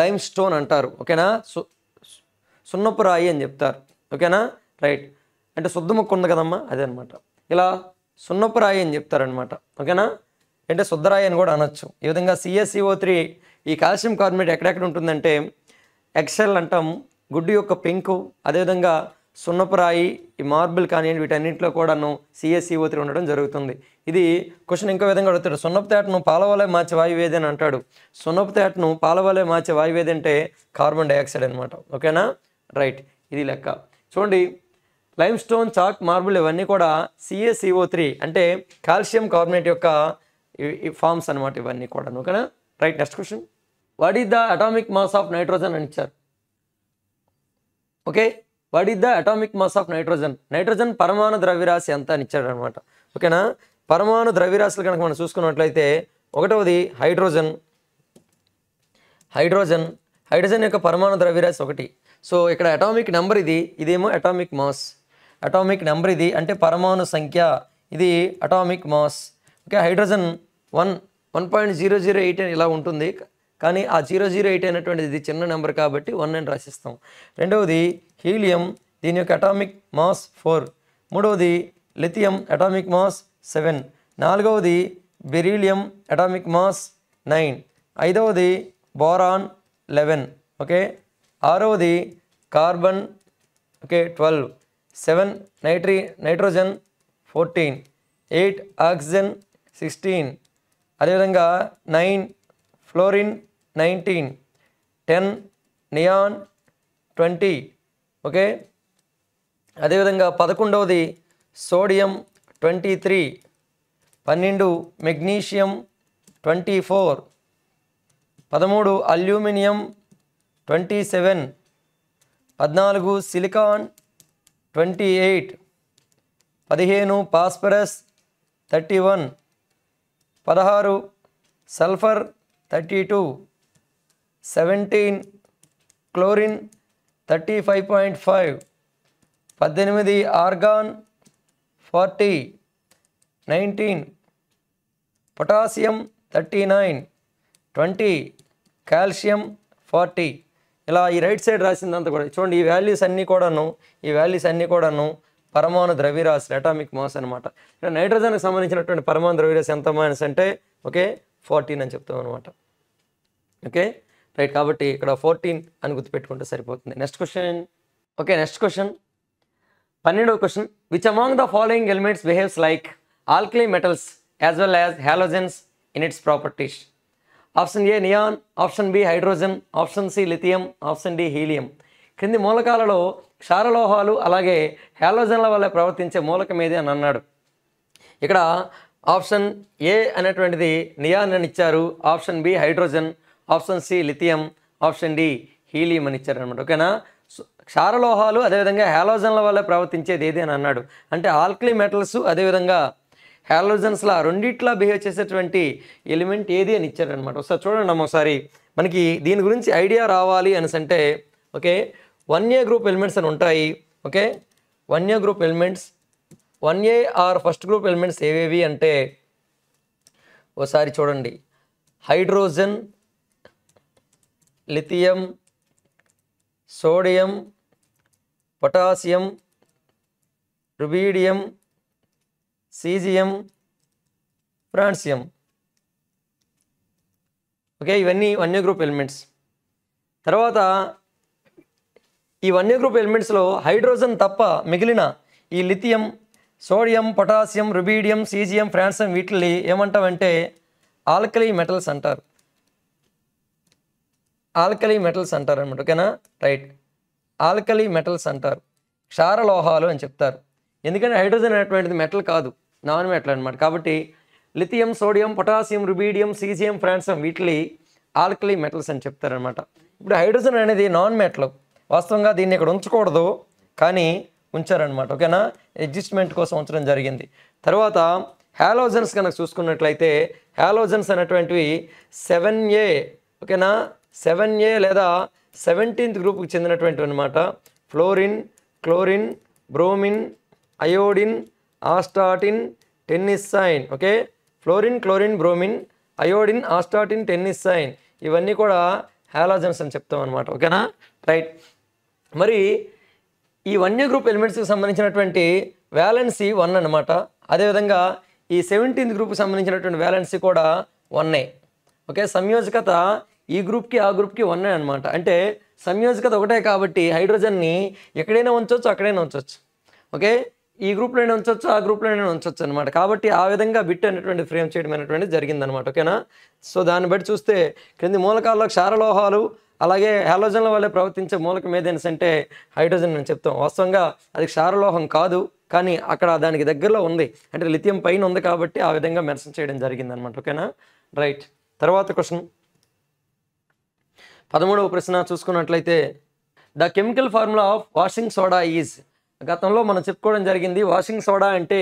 లైమ్ స్టోన్ అంటారు. ఓకేనా? సు సున్నపు రాయి అని చెప్తారు. ఓకేనా? రైట్. అంటే శుద్ధ ముక్క ఉంది కదమ్మా? అదే అనమాట ఇలా సున్నపు రాయి అని చెప్తారనమాట ఓకేనా? అంటే శుద్ధరాయి అని కూడా అనొచ్చు. ఈ విధంగా C S E O three ఈ కాల్షియం కార్బోనేట్ ఎక్కడెక్కడ ఉంటుందంటే ఎక్సెల్ అంటాం గుడ్డు యొక్క పెంకు అదేవిధంగా సున్నపు రాయి ఈ మార్బుల్ కానివ్వండి వీటన్నింటిలో కూడాను సిఎస్ఈఓ త్రీ ఉండడం జరుగుతుంది. ఇది క్వశ్చన్ ఇంకో విధంగా అడుగుతాడు. సున్నపు తేటను పాలవలే మార్చే వాయువేది అని అంటాడు. సున్నపు తేటను పాలవలే మార్చే వాయువేది అంటే కార్బన్ డైఆక్సైడ్ అనమాట ఓకేనా? రైట్. ఇది లెక్క. చూడండి లైమ్ స్టోన్ చాక్ మార్బుల్ ఇవన్నీ కూడా C A C O three అంటే కాల్షియం కార్బోనేట్ యొక్క ఫార్మ్స్ అనమాట ఇవన్నీ కూడా ఓకేనా? Right next question. What is the atomic mass of nitrogen అని ఇచ్చారు. Okay? What is the atomic mass of nitrogen nitrogen పరమాణు ద్రవ్యరాశి ఎంత అని ఇచ్చాడు అనమాట ఓకేనా? పరమాణు ద్రవ్యరాశులు కనుక మనం చూసుకున్నట్లయితే ఒకటవది హైడ్రోజన్. హైడ్రోజన్. హైడ్రోజన్ యొక్క పరమాణు ద్రవ్యరాశి ఒకటి. సో ఇక్కడ అటామిక్ నెంబర్ ఇది ఇదేమో అటామిక్ మాస్. అటామిక్ నెంబర్ ఇది అంటే పరమాణు సంఖ్య ఇది atomic mass. Okay hydrogen one one point zero zero eight అని ఇలా ఉంటుంది. కానీ ఆ జీరో జీరో ఎయిట్ అనేటువంటిది ఇది చిన్న నెంబర్ కాబట్టి వన్ అని రాసిస్తాం. రెండవది హీలియం దీని యొక్క అటామిక్ మాస్ ఫోర్. మూడవది లిథియం అటామిక్ మాస్ సెవెన్. నాలుగవది బెరీలియం అటామిక్ మాస్ నైన్. ఐదవది బోరాన్ లెవెన్. ఓకే? ఆరవది carbon okay twelve. Seven నైట్రీ nitrogen fourteen. Eight oxygen sixteen. అదేవిధంగా nine fluorine nineteen. Ten neon twenty. Okay? అదేవిధంగా పదకొండవది sodium twenty three పన్నెండు magnesium twenty four పదమూడు aluminium twenty seven పద్నాలుగు silicon twenty eight పదిహేను phosphorus thirty one పదహారు sulphur thirty two seventeen chlorine thirty five point five పద్దెనిమిది argon forty nineteen potassium thirty nine twenty calcium forty. ఇలా ఈ right side రాసిందంతా కూడా చూడండి ఈ వాల్యూస్ అన్నీ కూడాను ఈ వాల్యూస్ అన్నీ కూడాను పరమాణు ద్రవ్యరాశి అటామిక్ మాస్ అనమాట ఇక్కడ నైట్రోజన్కి సంబంధించినటువంటి పరమాణు ద్రవ్యరాశి ఎంత మైనస్ అంటే ఓకే ఫార్టీన్ అని చెప్తాం అనమాట ఓకే రైట్ కాబట్టి ఇక్కడ ఫోర్టీన్ అని గుర్తుపెట్టుకుంటే సరిపోతుంది. Next question okay next question పన్నెండవ question. Which among the following elements behaves like alkali metals as well as halogens in its properties option A neon option B hydrogen option C lithium option D helium క్రింది మూలకాలలో క్షారలోహాలు అలాగే హ్యాలోజన్ల వల్ల ప్రవర్తించే మూలకం ఏది అని అన్నాడు. ఇక్కడ ఆప్షన్ ఏ అనేటువంటిది నియాన్ అని ఇచ్చారు. Option B hydrogen option C lithium option D helium అని ఇచ్చారు అనమాట ఓకేనా క్షారలోహాలు అదేవిధంగా హ్యాలోజన్ల వల్ల ప్రవర్తించేది ఏది అని అన్నాడు. అంటే ఆల్కలీ మెటల్స్ అదేవిధంగా హ్యాలోజన్స్లా రెండిట్లా బిహేవ్ చేసేటువంటి ఎలిమెంట్ ఏది అని ఇచ్చారనమాట ఒకసారి చూడండి అమ్మ ఒకసారి. మనకి దీని గురించి ఐడియా రావాలి అనేసి అంటే okay one A group elements అని ఉంటాయి. Okay one A group elements one A or first group elements ఏవేవి అంటే ఒకసారి చూడండి. Hydrogen lithium sodium potassium rubidium caesium francium. Okay ఇవన్నీ వన్య గ్రూప్ ఎలిమెంట్స్. తర్వాత ఈ వన్య గ్రూప్ ఎలిమెంట్స్లో హైడ్రోజన్ తప్ప మిగిలిన ఈ lithium sodium potassium rubidium caesium francium వీటిని ఏమంటామంటే ఆల్కలీ మెటల్స్ అంటారు. ఆల్కలీ మెటల్స్ అంటారు అనమాట ఓకేనా? రైట్. ఆల్కలీ మెటల్స్ అంటారు. క్షారలోహాలు అని చెప్తారు. ఎందుకంటే హైడ్రోజన్ అనేటువంటిది మెటల్ కాదు. నాన్ మెటల్ అనమాట కాబట్టి lithium sodium potassium rubidium caesium francium వీటిని ఆల్కలీ మెటల్స్ అని చెప్తారనమాట ఇప్పుడు హైడ్రోజన్ అనేది నాన్ మెటల్. వాస్తవంగా దీన్ని ఇక్కడ ఉంచకూడదు. కానీ ఉంచారనమాట ఓకేనా? అడ్జస్ట్మెంట్ కోసం ఉంచడం జరిగింది. తర్వాత హ్యాలోజన్స్ కనుక చూసుకున్నట్లయితే హ్యాలోజన్స్ అనేటువంటివి సెవెన్ ఏ. ఓకేనా? సెవెన్ ఏ లేదా సెవెంటీన్త్ గ్రూప్కి చెందినటువంటి అనమాట fluorine chlorine bromine iodine astatine tennessine okay fluorine chlorine bromine iodine astatine tennessine ఇవన్నీ కూడా హ్యాలోజన్స్ అని చెప్తాం అనమాట ఓకేనా? రైట్ మరి ఈ వన్య గ్రూప్ ఎలిమెంట్స్కి సంబంధించినటువంటి వ్యాలెన్సీ వన్ అనమాట అదేవిధంగా ఈ సెవెంటీన్త్ గ్రూప్కి సంబంధించినటువంటి వ్యాలెన్సీ కూడా వన్నే ఓకే సంయోజకత ఈ గ్రూప్కి ఆ గ్రూప్కి ఉన్నాయి అనమాట అంటే సంయోజకత ఒకటే కాబట్టి హైడ్రోజన్ని ఎక్కడైనా ఉంచవచ్చు అక్కడైనా ఉంచవచ్చు ఓకే? ఈ గ్రూప్లోనే ఉంచవచ్చు ఆ గ్రూప్లోనే ఉంచవచ్చు అనమాట కాబట్టి ఆ విధంగా బిట్ అనేటువంటి ఫ్రేమ్ చేయడం అనేటువంటి జరిగిందనమాట ఓకేనా? సో దాన్ని బట్టి చూస్తే క్రింది మూలకాల్లో క్షారలోహాలు అలాగే హాలోజన్ల వల్లే ప్రవర్తించే మూలకం ఏదైనా అంటే హైడ్రోజన్ అని చెప్తాం. వాస్తవంగా అది క్షారలోహం కాదు కానీ అక్కడ దానికి దగ్గరలో ఉంది. అంటే లిథియం పైన ఉంది కాబట్టి ఆ విధంగా మెన్షన్ చేయడం జరిగిందనమాట ఓకేనా? రైట్. తర్వాత క్వశ్చన్. పదమూడవ ప్రశ్న చూసుకున్నట్లయితే the chemical formula of washing soda is గతంలో మనం చెప్పుకోవడం జరిగింది వాషింగ్ సోడా అంటే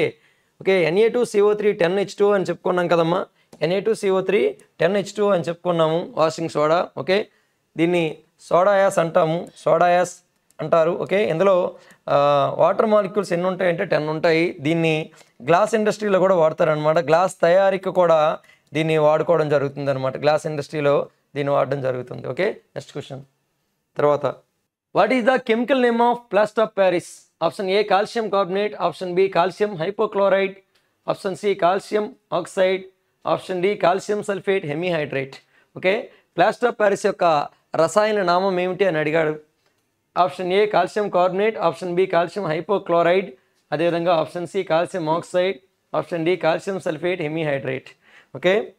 okay N A two C O three ten H two అని చెప్పుకున్నాం కదమ్మా. N A two C O three ten H two అని చెప్పుకున్నాము వాషింగ్ సోడా ఓకే. దీన్ని సోడాయాస్ అంటాము సోడాయాస్ అంటారు ఓకే. ఇందులో వాటర్ మాలిక్యూల్స్ ఎన్ని ఉంటాయంటే టెన్ ఉంటాయి. దీన్ని గ్లాస్ ఇండస్ట్రీలో కూడా వాడతారనమాట గ్లాస్ తయారీకి కూడా దీన్ని వాడుకోవడం జరుగుతుంది అనమాట గ్లాస్ ఇండస్ట్రీలో దీన్ని వాడడం జరుగుతుంది. ఓకే? Next question. తర్వాత what is the chemical name of plaster of Paris option A calcium carbonate. Option B calcium hypochloride. Option C calcium oxide. Option D calcium sulphate hemihydrate. Okay? Plaster of Paris యొక్క రసాయన నామం ఏమిటి అని అడిగాడు. Option A calcium carbonate. Option B calcium hypochloride. అదేవిధంగా option C calcium oxide. Option D calcium sulphate hemihydrate. Okay?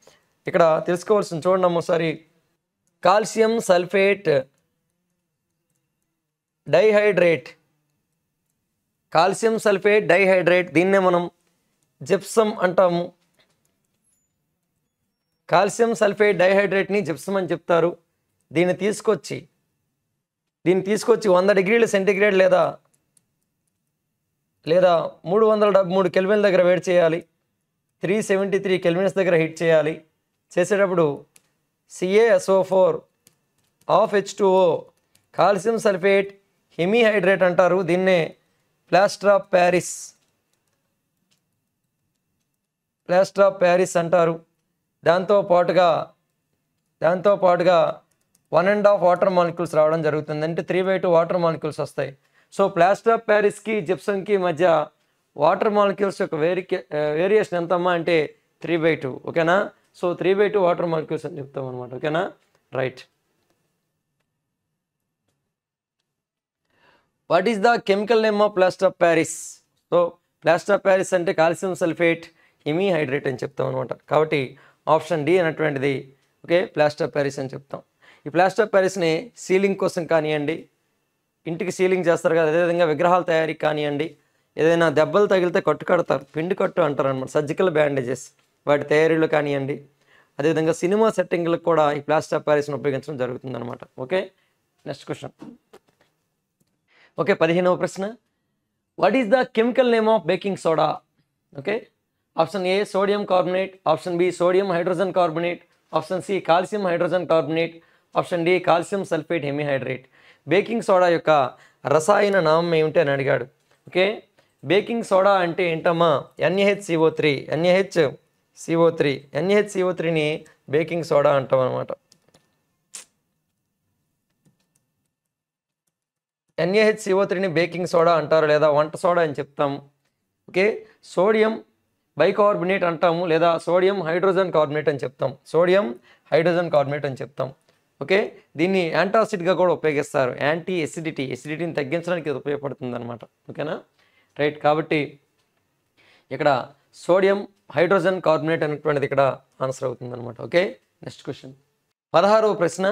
ఇక్కడ తెలుసుకోవాల్సింది చూడండి ఒకసారి calcium sulphate dihydrate. Calcium sulphate dihydrate దీన్నే మనం జిప్సం అంటాము. కాల్షియం సల్ఫేట్ డైహైడ్రేట్ని జిప్సం అని చెప్తారు. దీన్ని తీసుకొచ్చి దీన్ని తీసుకొచ్చి వంద డిగ్రీల సెంటిగ్రేడ్ లేదా లేదా మూడు వందల డెబ్బై మూడు కెల్విన్ దగ్గర వేడి చేయాలి. త్రీ సెవెంటీ త్రీ కెల్విన్స్ దగ్గర హీట్ చేయాలి. చేసేటప్పుడు C A S O four of H two O calcium sulphate hemihydrate అంటారు దీన్నే. Plaster of Paris plaster of Paris అంటారు. దాంతో పాటుగా దాంతో పాటుగా one and half water molecules రావడం జరుగుతుంది. అంటే three by two water molecules వస్తాయి. సో ప్లాస్టర్ ఆఫ్ ప్యారిస్కి జిప్సన్కి మధ్య వాటర్ మాలిక్యూల్స్ యొక్క వేరి వేరియేషన్ ఎంతమ్మా అంటే త్రీ బై టూ ఓకేనా so three by two water molecules అని చెప్తాం అనమాట ఓకేనా? Right what is the chemical name of plaster of Paris so plaster of Paris అంటే కాల్షియం సల్ఫేట్ హైడ్రేట్ అని చెప్తాం అనమాట కాబట్టి ఆప్షన్ డి అనేటువంటిది ఓకే? ప్లాస్టర్ ఆఫ్ ప్యారిస్ అని చెప్తాం. ఈ ప్లాస్టర్ ఆఫ్ ప్యారిస్ని సీలింగ్ కోసం కానివ్వండి ఇంటికి సీలింగ్ చేస్తారు కదా అదేవిధంగా విగ్రహాల తయారీకి కానివ్వండి ఏదైనా దెబ్బలు తగిలితే కట్టు కడతారు పిండి కట్టు అంటారు అనమాట సర్జికల్ బ్యాండేజెస్ వాటి తయారీలు కానివ్వండి అదేవిధంగా సినిమా సెట్టింగ్లకు కూడా ఈ ప్లాస్టర్ ఆఫ్ ఉపయోగించడం జరుగుతుంది అనమాట ఓకే? Next question. ఓకే పదిహేనవ ప్రశ్న. What is the chemical name of baking soda okay? Option A sodium carbonate. Option B sodium hydrogen carbonate. Option C calcium hydrogen carbonate. Option D calcium sulphate hemihydrate. Baking soda యొక్క రసాయన నామం ఏమిటి అని అడిగాడు. Okay? Baking soda అంటే ఏంటమ్మా? N A H C O three. N A H C O three N A H C O త్రీని baking soda అంటాం అనమాట N A H C O త్రీని బేకింగ్ సోడా అంటారు లేదా వంట సోడా అని చెప్తాము ఓకే? సోడియం బైకార్బోనేట్ అంటాము లేదా సోడియం హైడ్రోజన్ కార్బోనేట్ అని చెప్తాం. సోడియం హైడ్రోజన్ కార్బోనేట్ అని చెప్తాం. ఓకే? దీన్ని యాంటాసిడ్గా కూడా ఉపయోగిస్తారు. యాంటీ ఎసిడిటీ ఎసిడిటీని తగ్గించడానికి ఇది ఉపయోగపడుతుంది అనమాట ఓకేనా? రైట్. కాబట్టి ఇక్కడ సోడియం హైడ్రోజన్ కార్బోనేట్ అనేటువంటిది ఇక్కడ ఆన్సర్ అవుతుంది అనమాట ఓకే? Next question. పదహారవ ప్రశ్న.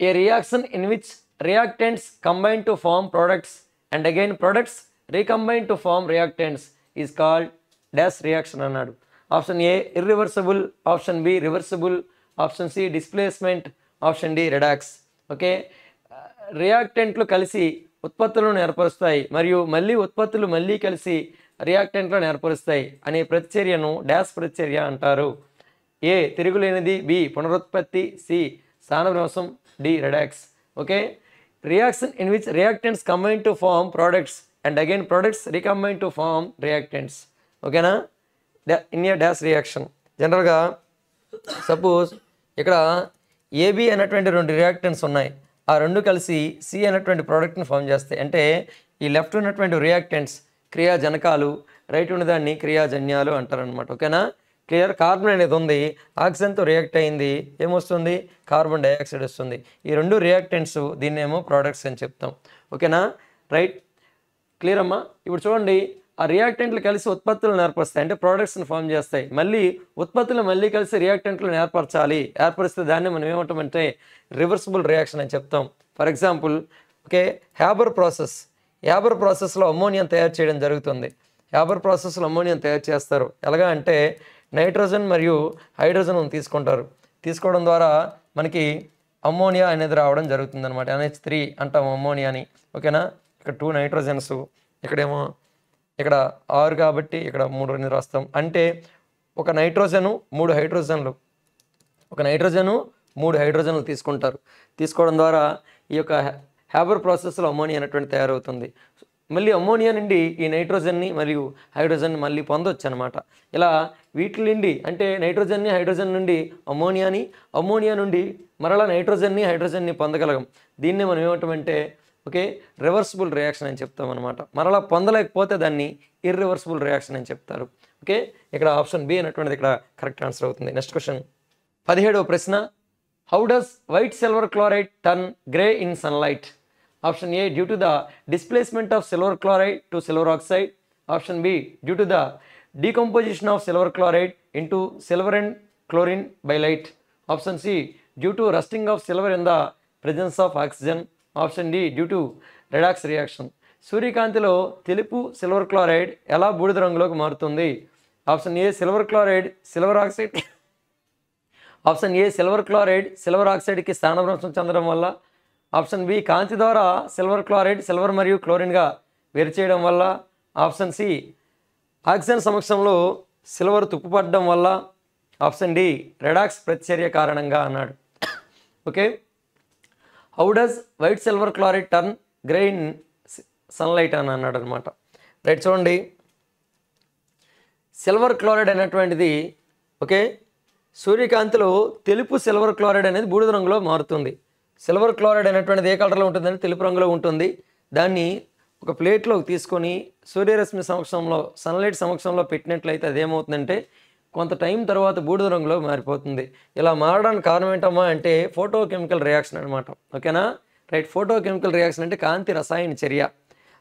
A reaction in which reactants combine to form products and again products recombine to form reactants is called dash reaction అన్నాడు. Option A irreversible option B reversible option C displacement option D redox. Okay? రియాక్టెంట్లు కలిసి ఉత్పత్తులను ఏర్పరుస్తాయి మరియు మళ్ళీ ఉత్పత్తులు మళ్ళీ కలిసి రియాక్టెంట్లను ఏర్పరుస్తాయి అనే ప్రతిచర్యను డాష్ ప్రతిచర్య అంటారు. ఏ తిరుగులేనిది బి పునరుత్పత్తి సి స్థానభ్రంశం D redox. Okay? Reaction in which reactants combine to form products and again products recombine to form reactants. ఓకేనా? In a dash reaction. జనరల్గా సపోజ్ ఇక్కడ ఏబి అనేటువంటి రెండు రియాక్టెంట్స్ ఉన్నాయి. ఆ రెండు కలిసి సి అనేటువంటి ప్రోడక్ట్ని ఫామ్ చేస్తాయి. అంటే ఈ లెఫ్ట్ ఉన్నటువంటి రియాక్టెంట్స్ క్రియాజనకాలు రైట్ ఉన్నదాన్ని క్రియాజన్యాలు అంటారనమాట ఓకేనా? క్లియర్? కార్బన్ అనేది ఉంది ఆక్సిజన్తో రియాక్ట్ అయింది ఏమొస్తుంది? కార్బన్ డైఆక్సైడ్ వస్తుంది. ఈ రెండు రియాక్టెంట్స్ దీన్ని ఏమో ప్రోడక్ట్స్ అని చెప్తాం. ఓకేనా? రైట్? క్లియర్ అమ్మా? ఇప్పుడు చూడండి ఆ రియాక్టెంట్లు కలిసి ఉత్పత్తులను ఏర్పరుస్తాయి. అంటే ప్రోడక్ట్స్ని ఫామ్ చేస్తాయి. మళ్ళీ ఉత్పత్తులు మళ్ళీ కలిసి రియాక్టెంట్లను ఏర్పరచాలి. ఏర్పరిస్తే దాన్ని మనం ఏమంటామంటే రివర్సిబుల్ రియాక్షన్ అని చెప్తాం. For example okay Haber process. Haber ప్రాసెస్లో అమ్మోనియం తయారు చేయడం జరుగుతుంది. యాబర్ ప్రాసెస్లో అమ్మోనియం తయారు చేస్తారు. ఎలాగా అంటే నైట్రోజన్ మరియు హైడ్రోజన్ తీసుకుంటారు. తీసుకోవడం ద్వారా మనకి అమ్మోనియా అనేది రావడం జరుగుతుంది అనమాట ఎన్హెచ్ త్రీ అంటాం అమ్మోనియాని. ఓకేనా? ఇక్కడ టూ నైట్రోజన్స్ ఇక్కడేమో ఇక్కడ ఆరు కాబట్టి ఇక్కడ మూడు అనేది రాస్తాం. అంటే ఒక నైట్రోజను మూడు హైడ్రోజన్లు. ఒక నైట్రోజను మూడు హైడ్రోజన్లు తీసుకుంటారు. తీసుకోవడం ద్వారా ఈ యొక్క హ్యాబర్ ప్రాసెస్లో అమ్మోనియా అనేటువంటి తయారవుతుంది. మళ్ళీ అమ్మోనియా నుండి ఈ నైట్రోజన్ని మరియు హైడ్రోజన్ని మళ్ళీ పొందొచ్చు అనమాట ఇలా వీటి నుండి అంటే నైట్రోజన్ని హైడ్రోజన్ నుండి అమ్మోనియాని అమ్మోనియా నుండి మరలా నైట్రోజన్ని హైడ్రోజన్ని పొందగలం దీన్నే మనం ఏమంటామంటే ఓకే రివర్సిబుల్ రియాక్షన్ అని చెప్తాం అనమాట మరలా పొందలేకపోతే దాన్ని ఇర్రివర్సిబుల్ రియాక్షన్ అని చెప్తారు. ఓకే ఇక్కడ ఆప్షన్ బి అనేటువంటిది ఇక్కడ కరెక్ట్ ఆన్సర్ అవుతుంది. నెక్స్ట్ క్వశ్చన్ పదిహేడవ ప్రశ్న. How does white silver chloride turn grey in sunlight option A due to the displacement of silver chloride to silver oxide option B due to the decomposition of silver chloride into silver and chlorine by light option C due to rusting of silver in the presence of oxygen option D due to redox reaction సూర్యకాంతిలో తెలుపు silver chloride ఎలా బూడిద రంగులోకి మారుతుంది option A silver chloride silver oxide option A silver chloride silver ఆక్సైడ్కి స్థానభ్రంశం చెందడం వల్ల. Option B కాంతి ద్వారా సిల్వర్ క్లోరైడ్ సిల్వర్ మరియు క్లోరిన్గా వేరు చేయడం వల్ల. ఆప్షన్ సి ఆక్సిజన్ సమక్షంలో సిల్వర్ తుప్పుపడడం వల్ల. ఆప్షన్ డి రెడాక్స్ ప్రతిచర్య కారణంగా అన్నాడు. Okay? How does white silver chloride turn grey in sunlight అని అన్నాడు అనమాట రైట్ చూడండి. సిల్వర్ క్లోరైడ్ అనేటువంటిది ఓకే? సూర్యకాంతిలో తెలుపు సిల్వర్ క్లోరైడ్ అనేది బూడిద రంగులో మారుతుంది. సిల్వర్ క్లోరైడ్ అనేటువంటిది ఏ కలర్లో ఉంటుందంటే తెలుపు రంగులో ఉంటుంది. దాన్ని ఒక ప్లేట్లోకి తీసుకొని సూర్యరశ్మి సమక్షంలో సన్లైట్ సమక్షంలో పెట్టినట్లయితే అదేమవుతుందంటే కొంత టైం తర్వాత బూడిద రంగులో మారిపోతుంది. ఇలా మారడానికి కారణం ఏంటమ్మా అంటే ఫోటో కెమికల్ రియాక్షన్ అనమాట ఓకేనా? రైట్ ఫోటో కెమికల్ రియాక్షన్ అంటే కాంతి రసాయన చర్య.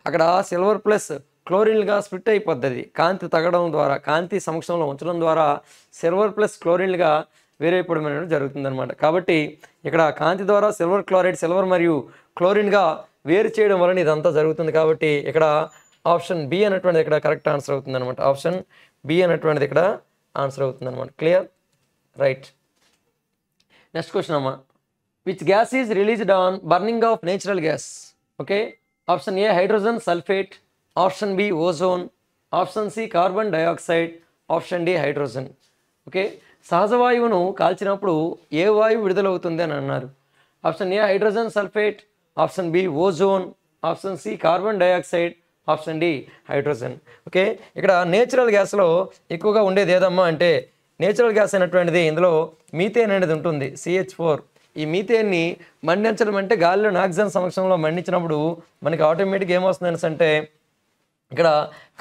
అక్కడ సిల్వర్ ప్లస్ క్లోరిన్లుగా స్ప్లిట్ అయిపోద్ది. కాంతి తగ్గడం ద్వారా కాంతి సమక్షంలో ఉంచడం ద్వారా సిల్వర్ ప్లస్ క్లోరిన్లుగా వేరైపోవడం అనేది జరుగుతుందనమాట కాబట్టి ఇక్కడ కాంతి ద్వారా సిల్వర్ క్లోరైడ్ సిల్వర్ మరియు క్లోరిన్గా వేరు చేయడం వలన ఇదంతా జరుగుతుంది. కాబట్టి ఇక్కడ ఆప్షన్ బి అనేటువంటిది ఇక్కడ కరెక్ట్ ఆన్సర్ అవుతుంది అనమాట ఆప్షన్ బి అనేటువంటిది ఇక్కడ ఆన్సర్ అవుతుంది అనమాట క్లియర్? రైట్. నెక్స్ట్ క్వశ్చన్ అమ్మా. Which gas is released on burning of natural gas? Okay. Option A hydrogen sulphate. Option B ozone option C carbon dioxide option D hydrogen okay సహజ వాయువును కాల్చినప్పుడు ఏ వాయువు విడుదలవుతుంది అని అన్నారు. Option A hydrogen sulphate option B ozone option C carbon dioxide option D hydrogen okay ఇక్కడ natural గ్యాస్లో ఎక్కువగా ఉండేది ఏదమ్మా అంటే నేచురల్ గ్యాస్ అయినటువంటిది ఇందులో మీథేన్ అనేది ఉంటుంది సిహెచ్ ఫోర్ ఈ మీథేన్ని మండించడం అంటే గాలిలో నాక్సిజన్ సమక్షంలో మండించినప్పుడు మనకి ఆటోమేటిక్ ఏమొస్తుంది అంటే ఇక్కడ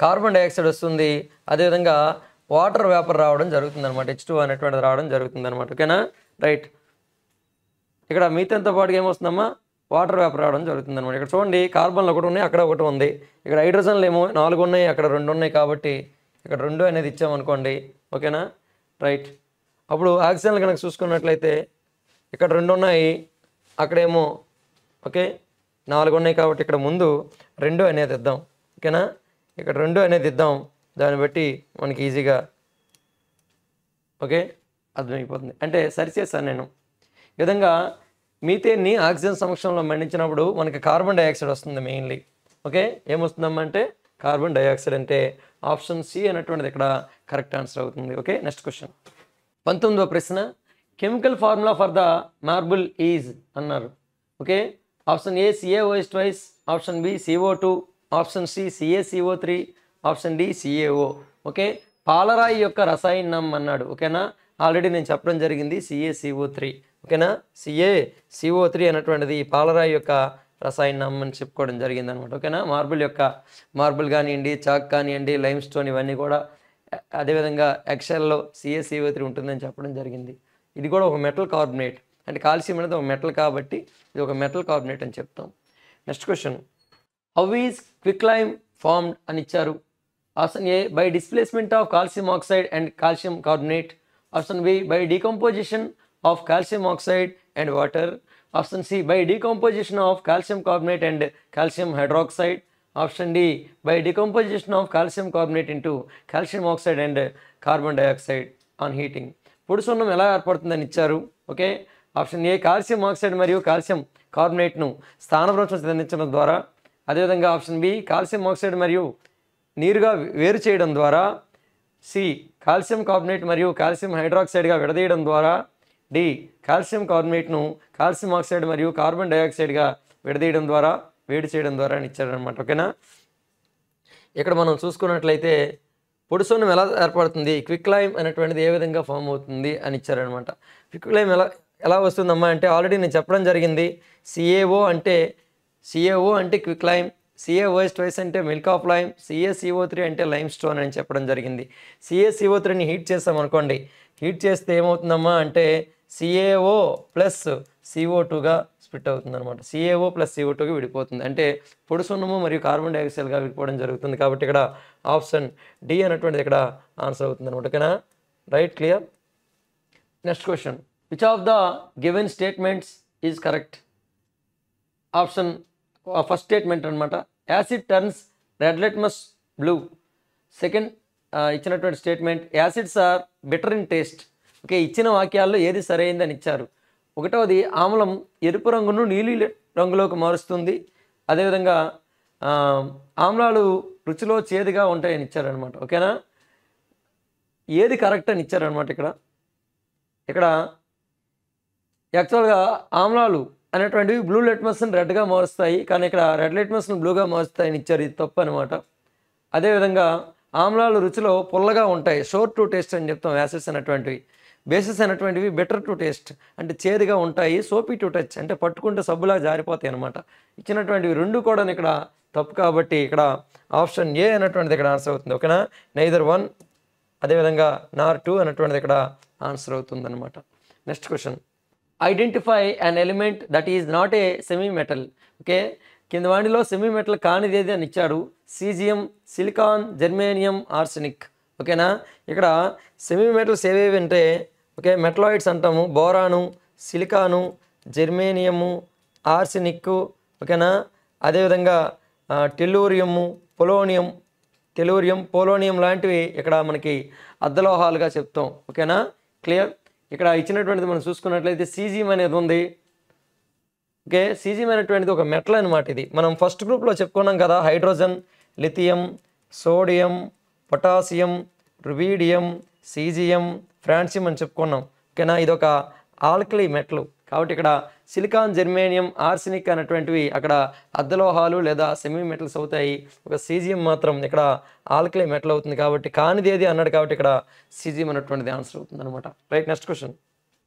కార్బన్ డైఆక్సైడ్ వస్తుంది అదేవిధంగా వాటర్ వేపర్ రావడం జరుగుతుంది అనమాట హెచ్ టూ అనేటువంటిది రావడం జరుగుతుంది అనమాట ఓకేనా? రైట్ ఇక్కడ మీథేన్తో పాటుగా ఏమొస్తుందమ్మా? వాటర్ వేపర్ రావడం జరుగుతుంది అనమాట ఇక్కడ చూడండి కార్బన్లు ఒకటి ఉన్నాయి అక్కడ ఒకటి ఉంది. ఇక్కడ హైడ్రోజన్లు ఏమో నాలుగు ఉన్నాయి అక్కడ రెండు ఉన్నాయి కాబట్టి ఇక్కడ రెండు అనేది ఇచ్చామనుకోండి ఓకేనా? రైట్ అప్పుడు ఆక్సిజన్లు కనుక చూసుకున్నట్లయితే ఇక్కడ రెండు ఉన్నాయి అక్కడేమో ఓకే? నాలుగు ఉన్నాయి కాబట్టి ఇక్కడ ముందు రెండు అనేది ఇద్దాం ఓకేనా? ఇక్కడ రెండు అనేది ఇద్దాం. దాన్ని బట్టి మనకి ఈజీగా ఓకే? అర్థమైపోతుంది. అంటే సరిచేసాను నేను. ఈ విధంగా మీథేన్ని ఆక్సిజన్ సమక్షంలో మండించినప్పుడు మనకి కార్బన్ డైఆక్సైడ్ వస్తుంది మెయిన్లీ. ఓకే? ఏమొస్తుందమ్మా అంటే కార్బన్ డైఆక్సైడ్ అంటే ఆప్షన్ సి అనేటువంటిది ఇక్కడ కరెక్ట్ ఆన్సర్ అవుతుంది. ఓకే? Next question. పంతొమ్మిదవ ప్రశ్న chemical formula for the marble is అన్నారు. Okay? Option A C A O S twice. Option B C O two. Option C C A C O three option D C A O. Okay? పాలరాయి యొక్క రసాయనం అన్నాడు. ఓకేనా? Already నేను చెప్పడం జరిగింది C A C O three. ఓకేనా? C A C O three అనేటువంటిది పాలరాయి యొక్క రసాయనం అని చెప్పుకోవడం జరిగింది అనమాట ఓకేనా? మార్బుల్ యొక్క మార్బుల్ కానివ్వండి చాక్ కానివ్వండి లైమ్ స్టోన్ ఇవన్నీ కూడా అదేవిధంగా ఎక్సెల్లో సిఏసిఓ త్రీ ఉంటుందని చెప్పడం జరిగింది. ఇది కూడా ఒక మెటల్ కార్బొనేట్. అంటే కాల్షియం అనేది ఒక మెటల్ కాబట్టి ఇది ఒక మెటల్ కార్బొనేట్ అని చెప్తాం. Next question. How is quick lime formed అని ఇచ్చారు. Option A by displacement of calcium oxide and calcium carbonate option B by decomposition of calcium oxide and water option C by decomposition of calcium carbonate and calcium hydroxide option D by decomposition of calcium carbonate into calcium oxide and carbon dioxide on heating పొడి సున్నం ఎలా ఏర్పడుతుందని ఇచ్చారు? Okay option A calcium oxide మరియు calcium కార్బోనేట్ను స్థానభ్రంశం చెందించడం ద్వారా అదేవిధంగా ఆప్షన్ బి కాల్షియం ఆక్సైడ్ మరియు నీరుగా వేరు చేయడం ద్వారా సి కాల్షియం కార్బొనేట్ మరియు కాల్షియం హైడ్రాక్సైడ్గా విడదీయడం ద్వారా డి కాల్షియం కార్బొనేట్ను కాల్షియం ఆక్సైడ్ మరియు కార్బన్ డైఆక్సైడ్గా విడదీయడం ద్వారా వేడి చేయడం ద్వారా అని ఇచ్చారనమాట ఓకేనా? ఇక్కడ మనం చూసుకున్నట్లయితే పొడిసోనం ఎలా ఏర్పడుతుంది? క్విక్ లైమ్ అనేటువంటిది ఏ విధంగా ఫామ్ అవుతుంది అని ఇచ్చారనమాట క్విక్ లైమ్ ఎలా ఎలా వస్తుందమ్మా అంటే ఆల్రెడీ నేను చెప్పడం జరిగింది సిఏఓ అంటే సిఏఓ అంటే quick lime C A O S twice అంటే milk of lime C A C O three అంటే లైమ్ స్టోన్ అని చెప్పడం జరిగింది. సిఏసిఓ త్రీని హీట్ చేస్తాం అనుకోండి. హీట్ చేస్తే ఏమవుతుందమ్మా అంటే C A O plus C O టూగా స్ప్లిట్ అవుతుంది అనమాట సిఏఓ ప్లస్ సిఓ టూగా విడిపోతుంది. అంటే పొడి సున్నము మరియు కార్బన్ డైఆక్సైడ్గా విడిపోవడం జరుగుతుంది కాబట్టి ఇక్కడ ఆప్షన్ డి అనేటువంటిది ఇక్కడ ఆన్సర్ అవుతుంది అనమాట ఓకేనా? Right clear next question which of the given statements is correct option first statement అనమాట acid turns red litmus blue second ఇచ్చినటువంటి statement acids are better in taste okay ఇచ్చిన వాక్యాల్లో ఏది సరైందని ఇచ్చారు. ఒకటవది ఆమ్లం ఎరుపు రంగును నీలి రంగులోకి మారుస్తుంది. అదేవిధంగా ఆమ్లాలు రుచిలో చేదుగా ఉంటాయని ఇచ్చారనమాట ఓకేనా? ఏది కరెక్ట్ అని ఇచ్చారనమాట ఇక్కడ? ఇక్కడ యాక్చువల్గా ఆమ్లాలు అనేటువంటివి బ్లూ లెట్మస్ని రెడ్గా మారుస్తాయి. కానీ ఇక్కడ రెడ్ లెట్మస్ని బ్లూగా మారుస్తాయని ఇచ్చారు. ఇది తప్పు అనమాట అదేవిధంగా ఆమ్లాలు రుచిలో పుల్లగా ఉంటాయి. షోర్ టు టేస్ట్ అని చెప్తాం. యాసెస్ అనేటువంటివి. బేసిస్ అనేటువంటివి బెటర్ టు టేస్ట్ అంటే చేదుగా ఉంటాయి. సోపీ టు టచ్ అంటే పట్టుకుంటే సబ్బులా జారిపోతాయి అనమాట ఇచ్చినటువంటివి రెండు కూడా ఇక్కడ తప్పు కాబట్టి ఇక్కడ ఆప్షన్ ఏ అనేటువంటిది ఇక్కడ ఆన్సర్ అవుతుంది. ఓకేనా? నైదర్ వన్ అదేవిధంగా నార్ టూ అనేటువంటిది ఇక్కడ ఆన్సర్ అవుతుంది అనమాట next question identify an element that is not a semi metal okay కింద వాడిలో సెమీ మెటల్ కానిది ఏది అని ఇచ్చాడు. సీజియం సిలికాన్ జెర్మేనియం ఆర్సెనిక్ ఓకేనా? ఇక్కడ సెమీ మెటల్స్ ఏవేవి అంటే ఓకే మెటలాయిడ్స్ అంటాము. బోరాను సిలికాను జెర్మేనియము ఆర్సెనిక్ ఓకేనా? అదేవిధంగా టెల్లూరియము పొలోనియం టెలూరియం పోలోనియం లాంటివి ఇక్కడ మనకి అద్దలోహాలుగా చెప్తాం. ఓకేనా? క్లియర్ ఇక్కడ ఇచ్చినటువంటిది మనం చూసుకున్నట్లయితే సీజీఎం అనేది ఉంది. ఓకే? సీజీఎం అనేటువంటిది ఒక మెటల్ అనమాట ఇది. మనం ఫస్ట్ గ్రూప్లో చెప్పుకున్నాం కదా hydrogen lithium sodium potassium rubidium caesium francium అని చెప్పుకున్నాం. ఓకేనా? ఇది ఒక ఆల్కలీ మెట్లు. కాబట్టి ఇక్కడ సిలికాన్ జెర్మేనియం ఆర్సినిక్ అనేటువంటివి అక్కడ అద్దలోహాలు లేదా సెమీ మెటల్స్ అవుతాయి. ఒక సీజియం మాత్రం ఇక్కడ ఆల్కలీ మెటల్ అవుతుంది కాబట్టి కానిది ఏది అన్నాడు కాబట్టి ఇక్కడ సీజియం అనేటువంటిది ఆన్సర్ అవుతుంది అనమాట రైట్ నెక్స్ట్ క్వశ్చన్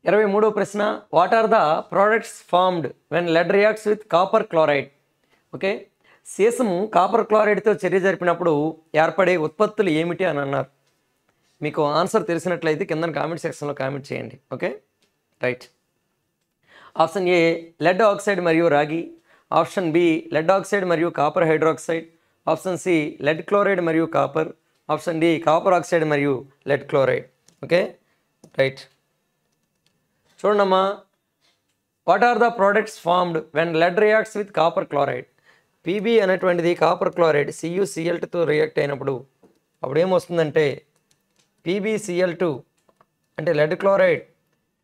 ఇరవై మూడో ప్రశ్న what are the products formed when lead reacts with copper chloride okay సీసము copper క్లోరైడ్తో చర్య జరిపినప్పుడు ఏర్పడే ఉత్పత్తులు ఏమిటి అని అన్నారు. మీకు ఆన్సర్ తెలిసినట్లయితే కింద కామెంట్ సెక్షన్లో కామెంట్ చేయండి. Okay right option A lead oxide మరియు రాగి. ఆప్షన్ బి లెడ్ ఆక్సైడ్ మరియు copper hydroxide. Option C lead chloride మరియు copper. Option D copper oxide మరియు లెడ్ క్లోరైడ్. ఓకే? రైట్. చూడమ్మా what are the products formed when lead reacts with copper chloride P B అనేటువంటిది copper chloride సియుసిఎల్తో react అయినప్పుడు అప్పుడు ఏమొస్తుందంటే P B C L two అంటే lead chloride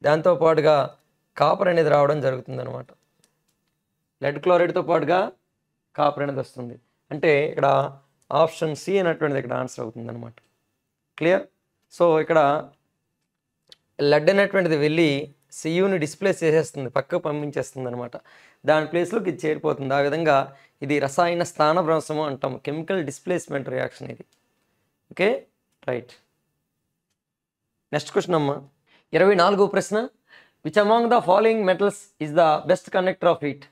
దాంతో పాటుగా కాపర్ అనేది రావడం జరుగుతుంది అనమాట లెడ్ క్లోరైడ్తో పాటుగా కాపర్ అనేది వస్తుంది. అంటే ఇక్కడ ఆప్షన్ సి అనేటువంటిది ఇక్కడ ఆన్సర్ అవుతుంది అనమాట క్లియర్ సో ఇక్కడ లెడ్ అనేటువంటిది వెళ్ళి సియుని డిస్ప్లేస్ చేసేస్తుంది పక్కకు పంపించేస్తుంది అనమాట దాని ప్లేస్లోకి ఇది చేరిపోతుంది. ఆ విధంగా ఇది రసాయన స్థానభ్రంశము అంటాము కెమికల్ డిస్ప్లేస్మెంట్ రియాక్షన్ ఇది. ఓకే రైట్ నెక్స్ట్ క్వశ్చన్ అమ్మా. ఇరవై నాలుగో ప్రశ్న. Which among the following metals is the best conductor of heat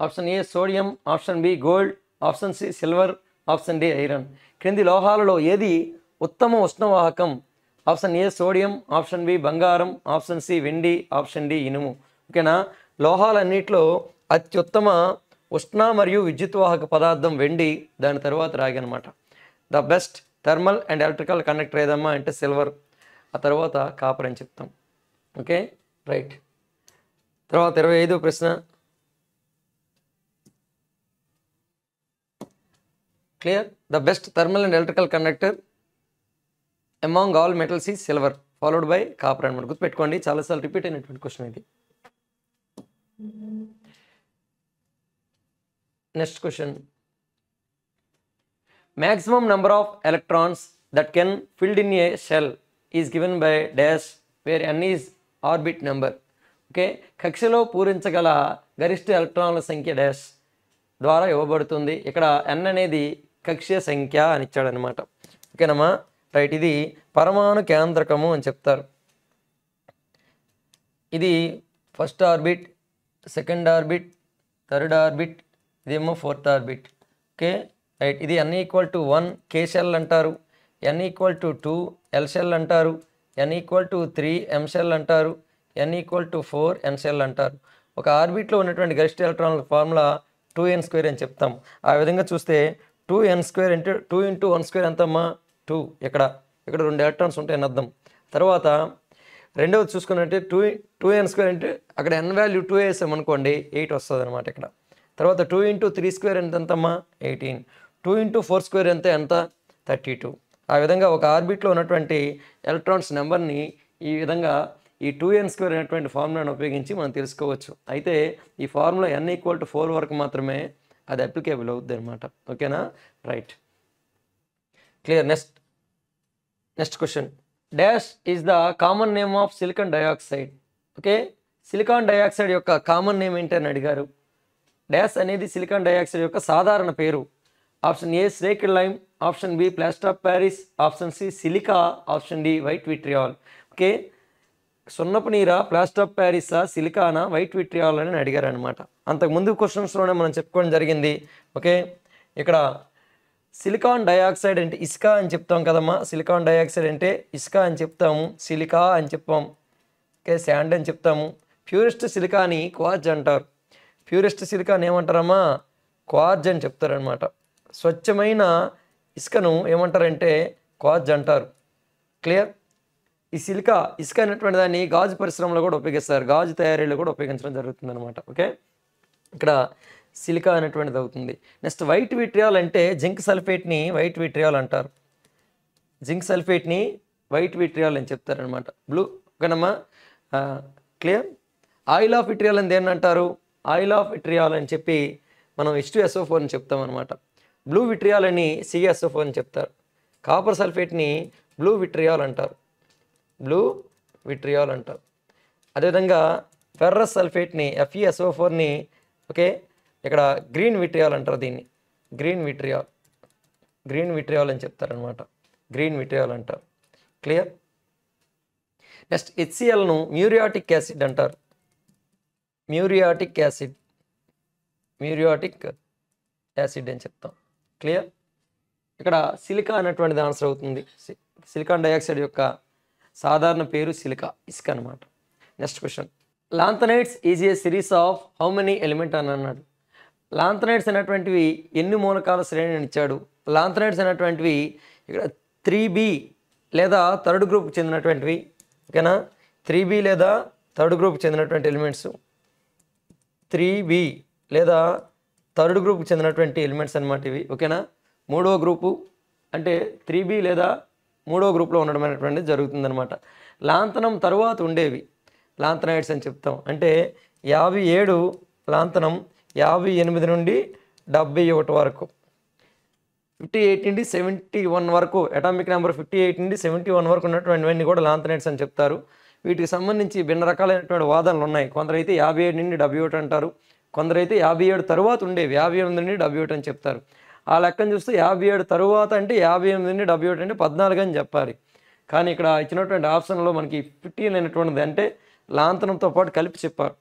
option A sodium option B gold option C silver option D iron క్రింది లోహాలలో ఏది ఉత్తమ ఉష్ణవాహకం? Option A sodium option B బంగారం. Option C వెండి. ఆప్షన్ డి ఇనుము. ఓకేనా? లోహాలన్నింటిలో అత్యుత్తమ ఉష్ణ మరియు విద్యుత్వాహక పదార్థం వెండి. దాని తర్వాత రాగి అనమాట the best thermal and electrical conductor ఏదమ్మా? అంటే సిల్వర్ ఆ తర్వాత కాపర్ అని చెప్తాం. ఓకే? రైట్. తర్వాత ఇరవై ఐదో ప్రశ్న. Clear? The best thermal and electrical conductor among all metals ఈ సిల్వర్ ఫాలోడ్ బై కాపర్ అనమాట గుర్తుపెట్టుకోండి. చాలాసార్లు రిపీట్ అయినటువంటి క్వశ్చన్ ఇది. Next question. Maximum number of electrons that can filled in a shell is given by dash where N is orbit number. Okay? కక్షలో పూరించగల గరిష్ట ఎలక్ట్రాన్ల సంఖ్య డాష్ ద్వారా ఇవ్వబడుతుంది. ఇక్కడ ఎన్ అనేది కక్ష్య సంఖ్య అని ఇచ్చాడనమాట. ఓకేనమ్మా? రైట్ ఇది పరమాణు కేంద్రకము అని చెప్తారు. ఇది first orbit second orbit third orbit ఇదేమో ఫోర్త్ ఆర్బిట్. ఓకే? రైట్ ఇది N equal to one K shell అంటారు. N equal to two L shell అంటారు. N equal to three M shell అంటారు N equal to four N shell అంటారు. ఒక ఆర్బిట్లో ఉన్నటువంటి గరిష్ట ఎలక్ట్రాన్ల ఫార్ములా టూ ఎన్ స్క్వేర్ అని చెప్తాం. ఆ విధంగా చూస్తే టూ ఎన్ స్క్వేర్ అంటే టూ ఇంటూ వన్ స్క్వేర్ ఎంతమ్మా? టూ ఇక్కడ ఇక్కడ రెండు ఎలక్ట్రాన్స్ ఉంటాయని అర్థం. తర్వాత రెండవది చూసుకున్నట్టే టూ టూ ఎన్ స్క్వేర్ అంటే అక్కడ ఎన్ వాల్యూ టూ వేసాం అనుకోండి ఎయిట్ వస్తుంది అనమాట ఇక్కడ. తర్వాత టూ ఇంటూ త్రీ స్క్వేర్ ఎంత ఎంతమ్మా eighteen two into four square ఎంత? ఎంత థర్టీ టూ ఆ విధంగా ఒక ఆర్బిట్లో ఉన్నటువంటి ఎలక్ట్రాన్స్ నెంబర్ని ఈ విధంగా ఈ టూ ఎన్ స్క్వేర్ అనేటువంటి ఫార్ములాను ఉపయోగించి మనం తెలుసుకోవచ్చు. అయితే ఈ formula N equal to four వరకు మాత్రమే అది అప్లికేబుల్ అవుద్ది అనమాట ఓకేనా? Right clear next next question dash is the common name of silicon dioxide okay silicon dioxide యొక్క కామన్ నేమ్ ఏంటని అడిగారు. డాష్ అనేది సిలికాన్ డయాక్సైడ్ యొక్క సాధారణ పేరు. Option A slaked lime option B plaster of Paris option C silica option D white vitriol. Okay? సున్నపు నీరా plaster of ప్యారిసా సిలికానా వైట్ విట్రియాల్ అని అడిగారు అనమాట అంతకు ముందు క్వశ్చన్స్లోనే మనం చెప్పుకోవడం జరిగింది. ఓకే? ఇక్కడ సిలికాన్ డయాక్సైడ్ అంటే ఇసుక అని చెప్తాం కదమ్మా. సిలికాన్ డయాక్సైడ్ అంటే ఇసుక అని చెప్తాము సిలికా అని చెప్పాం. ఓకే? శాండ్ అని చెప్తాము. ప్యూరిస్ట్ సిలికాని క్వార్జ్ అంటారు. ప్యూరిస్ట్ సిలికాన్ ఏమంటారమ్మా? క్వార్జ్ అని చెప్తారనమాట స్వచ్ఛమైన ఇసుకను ఏమంటారంటే క్వాజ్ అంటారు. క్లియర్? ఈ సిలికా ఇసుక అనేటువంటి దాన్ని గాజు పరిశ్రమలో కూడా ఉపయోగిస్తారు. గాజు తయారీలో కూడా ఉపయోగించడం జరుగుతుంది అనమాట ఓకే? ఇక్కడ సిలికా అనేటువంటిది అవుతుంది. నెక్స్ట్ వైట్ విట్రియాల్ అంటే జింక్ సల్ఫేట్ని వైట్ విట్రియాల్ అంటారు. జింక్ సల్ఫేట్ని వైట్ విట్రియాల్ అని చెప్తారనమాట బ్లూ ఓకేనమ్మా? క్లియర్? ఆయిల్ ఆఫ్ విట్రియాల్ అని దేన్ని అంటారు? ఆయిల్ ఆఫ్ విట్రియాల్ అని చెప్పి మనం హెచ్ టూ ఎస్ఓ ఫోర్ అని చెప్తాం అనమాట బ్లూ విట్రియాల్ అని సిఎస్ఎఫ్ అని చెప్తారు. కాపర్ సల్ఫేట్ని బ్లూ విట్రియాల్ అంటారు. బ్లూ విట్రియాల్ అంటారు. అదేవిధంగా ఫెర్రస్ సల్ఫేట్ని ఎఫ్ఈఎస్ఓ ఫోర్ని ఓకే ఇక్కడ గ్రీన్ విట్రియాల్ అంటారు దీన్ని. Green vitriol. గ్రీన్ విట్రియాల్ అని చెప్తారనమాట గ్రీన్ విట్రియాల్ అంటారు. క్లియర్? నెక్స్ట్ హెచ్సిఎల్ను మ్యూరియాటిక్ యాసిడ్ అంటారు. Muriatic acid. మ్యూరియాటిక్ యాసిడ్ అని చెప్తాం. క్లియర్ ఇక్కడ సిలికా అనేటువంటిది ఆన్సర్ అవుతుంది. సి- సిలికాన్ డైఆక్సైడ్ యొక్క సాధారణ పేరు సిలికా ఇసుక అనమాట next question lanthanides is a series of how many element అని అన్నాడు. లాంథనైట్స్ అనేటువంటివి ఎన్ని మూలకాల శ్రేణిని ఇచ్చాడు? లాంథనైట్స్ అనేటువంటివి ఇక్కడ త్రీ బి లేదా థర్డ్ గ్రూప్కి చెందినటువంటివి ఓకేనా త్రీ బి లేదా థర్డ్ గ్రూప్కి చెందినటువంటి ఎలిమెంట్స్ త్రీ బి లేదా థర్డ్ గ్రూప్కి చెందినటువంటి ఎలిమెంట్స్ అనమాట ఇవి ఓకేనా? మూడవ గ్రూపు అంటే త్రీ బి లేదా మూడో గ్రూప్లో ఉండడం అనేటువంటిది జరుగుతుందనమాట లాంతనం తరువాత ఉండేవి లాంతనైడ్స్ అని చెప్తాం. అంటే యాభై ఏడు లాంతనం యాభై ఎనిమిది నుండి డెబ్బై ఒకటి వరకు ఫిఫ్టీ ఎయిట్ నుండి సెవెంటీ వన్ వరకు అటామిక్ నెంబర్ ఫిఫ్టీ ఎయిట్ నుండి సెవెంటీ వన్ వరకు ఉన్నటువంటివన్నీ కూడా లాంతనైట్స్ అని చెప్తారు. వీటికి సంబంధించి భిన్న రకాలైనటువంటి వాదనలు ఉన్నాయి. కొందరైతే యాభై ఏడు నుండి డెబ్బై ఒకటి అంటారు. కొందరైతే యాభై ఏడు తరువాత ఉండేవి యాభై ఎనిమిది నుండి డెబ్బై ఒకటి అని చెప్తారు. ఆ లెక్కను చూస్తే యాభై ఏడు తరువాత అంటే యాభై ఎనిమిది నుండి డెబ్బై ఒకటి అంటే పద్నాలుగు అని చెప్పాలి. కానీ ఇక్కడ ఇచ్చినటువంటి ఆప్షన్లో మనకి ఫిఫ్టీన్ అనేటువంటిది అంటే లాంతనంతో పాటు కలిపి చెప్పారు.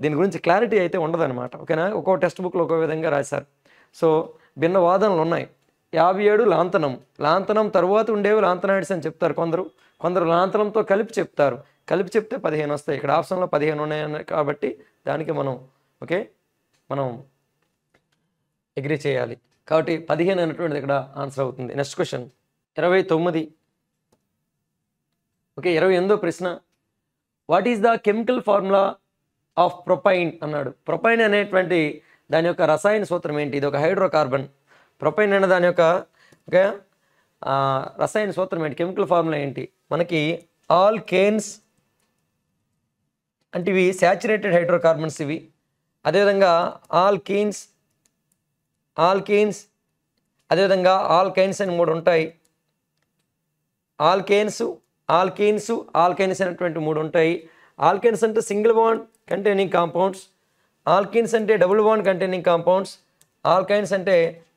దీని గురించి క్లారిటీ అయితే ఉండదన్నమాట. ఓకేనా? ఒక్కో టెక్స్ట్ బుక్లో ఒక్కో విధంగా రాశారు. సో భిన్న వాదనలు ఉన్నాయి. యాభై ఏడు లాంతనం. లాంతనం తర్వాత ఉండేవి లాంతనాయిడ్స్ అని చెప్తారు కొందరు. కొందరు లాంతనంతో కలిపి చెప్తారు. కలిపి చెప్తే పదిహేను వస్తాయి. ఇక్కడ ఆప్షన్లో పదిహేను ఉన్నాయి కాబట్టి దానికి మనం ఓకే? మనం అగ్రి చేయాలి. కాబట్టి పదిహేను అనేటువంటిది ఇక్కడ ఆన్సర్ అవుతుంది. నెక్స్ట్ క్వశ్చన్ ఇరవై తొమ్మిది. ఓకే ఇరవై ఎనిమిదో ప్రశ్న. What is the chemical formula of propyne అన్నాడు. ప్రొపైన్ అనేటువంటి దాని యొక్క రసాయన సూత్రం ఏంటి? ఇది ఒక హైడ్రోకార్బన్. ప్రొపైన్ అనే దాని యొక్క ఓకే? రసాయన సూత్రం ఏంటి? కెమికల్ ఫార్ములా ఏంటి? మనకి ఆల్ కేన్స్ అంటే ఇవి శాచురేటెడ్ హైడ్రోకార్బన్స్ ఇవి. అదేవిధంగా ఆల్కీన్స్ ఆల్కీన్స్ అదేవిధంగా ఆల్కైన్స్ అని మూడు ఉంటాయి. ఆల్కేన్స్ ఆల్కీన్స్ ఆల్కైన్స్ అనేటువంటి మూడు ఉంటాయి. ఆల్కైన్స్ అంటే single bond containing compounds. Alkenes అంటే double bond containing compounds. Alkynes అంటే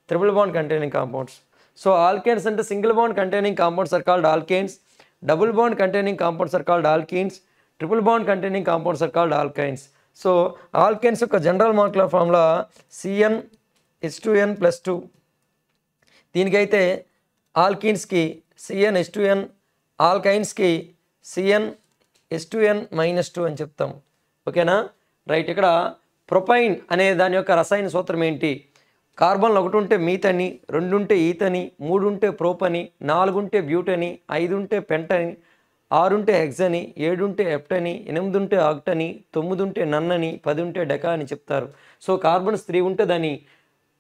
triple bond containing compounds. So alkanes అంటే single bond containing compounds are called alkanes double bond containing compounds are called alkenes triple bond containing compounds are called alkynes so alkanes యొక్క general molecular formula C N H two N plus two దీనికైతే ఆల్కీన్స్కి C N S two N ఆల్కైన్స్కి C N S two N minus two అని చెప్తాం. ఓకేనా? Right ఇక్కడ propyne అనే దాని యొక్క రసాయన సూత్రం ఏంటి? కార్బన్లు ఒకటి ఉంటే మీతని రెండు ఉంటే ఈతని మూడు ఉంటే ప్రోపని నాలుగు ఉంటే బ్యూటని ఐదు ఉంటే పెంటని ఆరుంటే ఉంటే అని ఏడుంటే ఎప్టని ఎనిమిది ఉంటే ఆక్టని తొమ్మిది ఉంటే నన్నని పది ఉంటే డెకా అని చెప్తారు. సో కార్బన్స్ త్రీ ఉంటే దాన్ని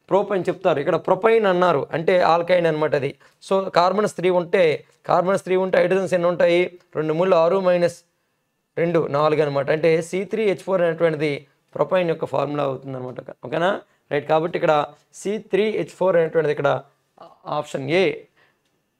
ప్రోప్ అని చెప్తారు. ఇక్కడ ప్రొపైన్ అన్నారు. అంటే ఆల్కైన్ అనమాట అది. సో కార్బన్స్ త్రీ ఉంటే కార్బన్స్ త్రీ ఉంటే హైడ్రోజన్స్ ఎన్ని ఉంటాయి? రెండు మూడు ఆరు మైనస్ రెండు నాలుగు అనమాట అంటే సి త్రీ హెచ్ ఫోర్ అనేటువంటిది ప్రొపైన్ యొక్క ఫార్ములా అవుతుంది అనమాట ఓకేనా? రైట్. కాబట్టి ఇక్కడ సి త్రీ హెచ్ ఫోర్ అనేటువంటిది ఇక్కడ ఆప్షన్ ఏ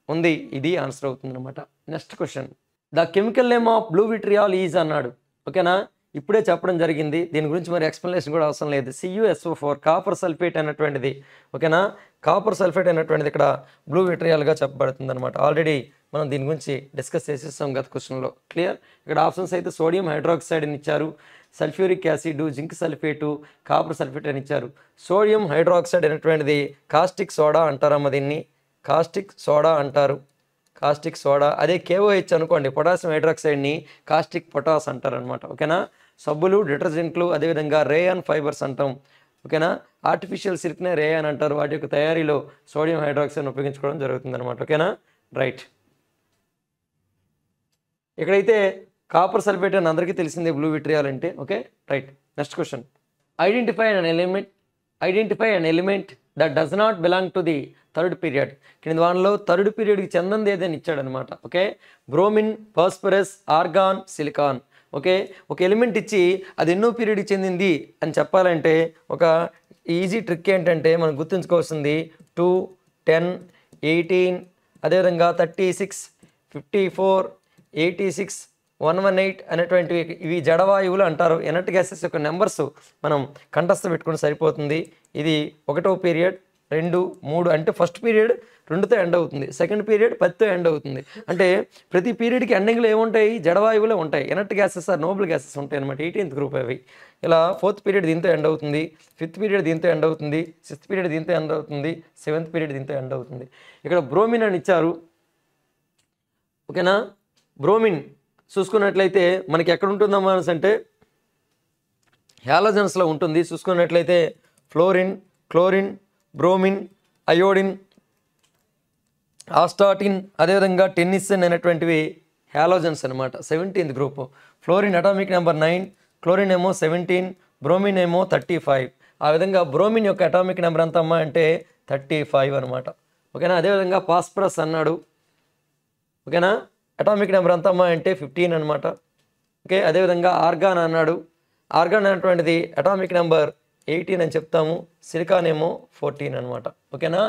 ఉంది. ఇది ఆన్సర్ అవుతుంది అనమాట next question. The chemical name of blue vitriol is అన్నాడు. ఓకేనా? ఇప్పుడే చెప్పడం జరిగింది. దీని గురించి మరి ఎక్స్ప్లెనేషన్ కూడా అవసరం లేదు. సియుఎస్ఓ ఫోర్ కాపర్ సల్ఫేట్ అనేటువంటిది ఓకేనా? కాపర్ సల్ఫేట్ అనేటువంటిది ఇక్కడ బ్లూ విట్రియాల్గా చెప్పబడుతుంది అనమాట ఆల్రెడీ మనం దీని గురించి డిస్కస్ చేసేస్తాం గత క్వశ్చన్లో క్లియర్ ఇక్కడ ఆప్షన్స్ అయితే సోడియం హైడ్రాక్సైడ్ అని ఇచ్చారు. Sulphuric acid zinc sulphate copper sulphate అని ఇచ్చారు. సోడియం హైడ్రాక్సైడ్ అనేటువంటిది కాస్టిక్ సోడా అంటారమ్మ దీన్ని. కాస్టిక్ సోడా అంటారు. కాస్టిక్ సోడా అదే కేఓహెచ్ అనుకోండి పొటాషియం హైడ్రాక్సైడ్ని కాస్టిక్ పొటాస్ అంటారు అనమాట ఓకేనా? సబ్బులు డిటర్జెంట్లు అదేవిధంగా రేయాన్ ఫైబర్స్ అంటాం ఓకేనా? ఆర్టిఫిషియల్ సిల్క్నే రేయాన్ అంటారు వాటి యొక్క తయారీలో సోడియం హైడ్రాక్సైడ్ని ఉపయోగించుకోవడం జరుగుతుంది అనమాట ఓకేనా? రైట్. ఇక్కడైతే కాపర్ సల్ఫేట్ అని అందరికీ తెలిసిందే బ్లూ విట్రియాల్ అంటే okay? Right. Next question. Identify an element identify an element that does not belong to the third period కింద వానలో థర్డ్ పీరియడ్కి చెందంది ఏదని ఇచ్చాడనమాట okay? Bromine phosphorus argon silicon. Okay? ఒక ఎలిమెంట్ ఇచ్చి అది ఎన్నో పీరియడ్కి చెందింది అని చెప్పాలంటే ఒక ఈజీ ట్రిక్ ఏంటంటే మనం గుర్తుంచుకోవాల్సింది టూ టెన్ ఎయిటీన్ అదేవిధంగా thirty six fifty four eighty six one one eight అనేటువంటివి ఇవి జడవాయువులు అంటారు. ఎనర్ట్ గ్యాసెస్ యొక్క నెంబర్స్ మనం కంఠస్థ పెట్టుకుని సరిపోతుంది. ఇది ఒకటో పీరియడ్ రెండు మూడు అంటే ఫస్ట్ పీరియడ్ రెండుతో ఎండ్ అవుతుంది. సెకండ్ పీరియడ్ పదితో ఎండ్ అవుతుంది. అంటే ప్రతి పీరియడ్కి ఎండింగ్లో ఏముంటాయి? జడవాయువులే ఉంటాయి. Inert gases are noble gases ఉంటాయి అనమాట ఎయిటీన్త్ గ్రూప్ అవి. ఇలా ఫోర్త్ పీరియడ్ దీంతో ఎండ్ అవుతుంది. ఫిఫ్త్ పీరియడ్ దీంతో ఎండ్ అవుతుంది. సిక్స్త్ పీరియడ్ దీంతో ఎండ్ అవుతుంది. సెవెంత్ పీరియడ్ దీంతో ఎండ్ అవుతుంది. ఇక్కడ బ్రోమిన్ అని ఇచ్చారు. ఓకేనా? బ్రోమిన్ చూసుకున్నట్లయితే మనకి ఎక్కడ ఉంటుందమ్మా అనేసి అంటే హ్యాలోజన్స్లో ఉంటుంది. చూసుకున్నట్లయితే fluorine chlorine bromine iodine astatine అదేవిధంగా టెన్నిసన్ అనేటువంటివి హ్యాలోజన్స్ అనమాట seventeenth group. Fluorine atomic number nine chlorine ఏమో సెవెంటీన్ బ్రోమిన్ ఏమో థర్టీ ఫైవ్. ఆ విధంగా బ్రోమిన్ యొక్క అటామిక్ నెంబర్ ఎంత అమ్మా అంటే థర్టీ ఫైవ్ అనమాట ఓకేనా? అదేవిధంగా పాస్పరస్ అన్నాడు. ఓకేనా? అటామిక్ నెంబర్ ఎంత అమ్మా అంటే ఫిఫ్టీన్ అనమాట ఓకే? అదేవిధంగా ఆర్గాన్ అన్నాడు. ఆర్గాన్ అనేటువంటిది అటామిక్ నెంబర్ ఎయిటీన్ అని చెప్తాము. సిలికాన్ ఏమో ఫోర్టీన్ అనమాట ఓకేనా?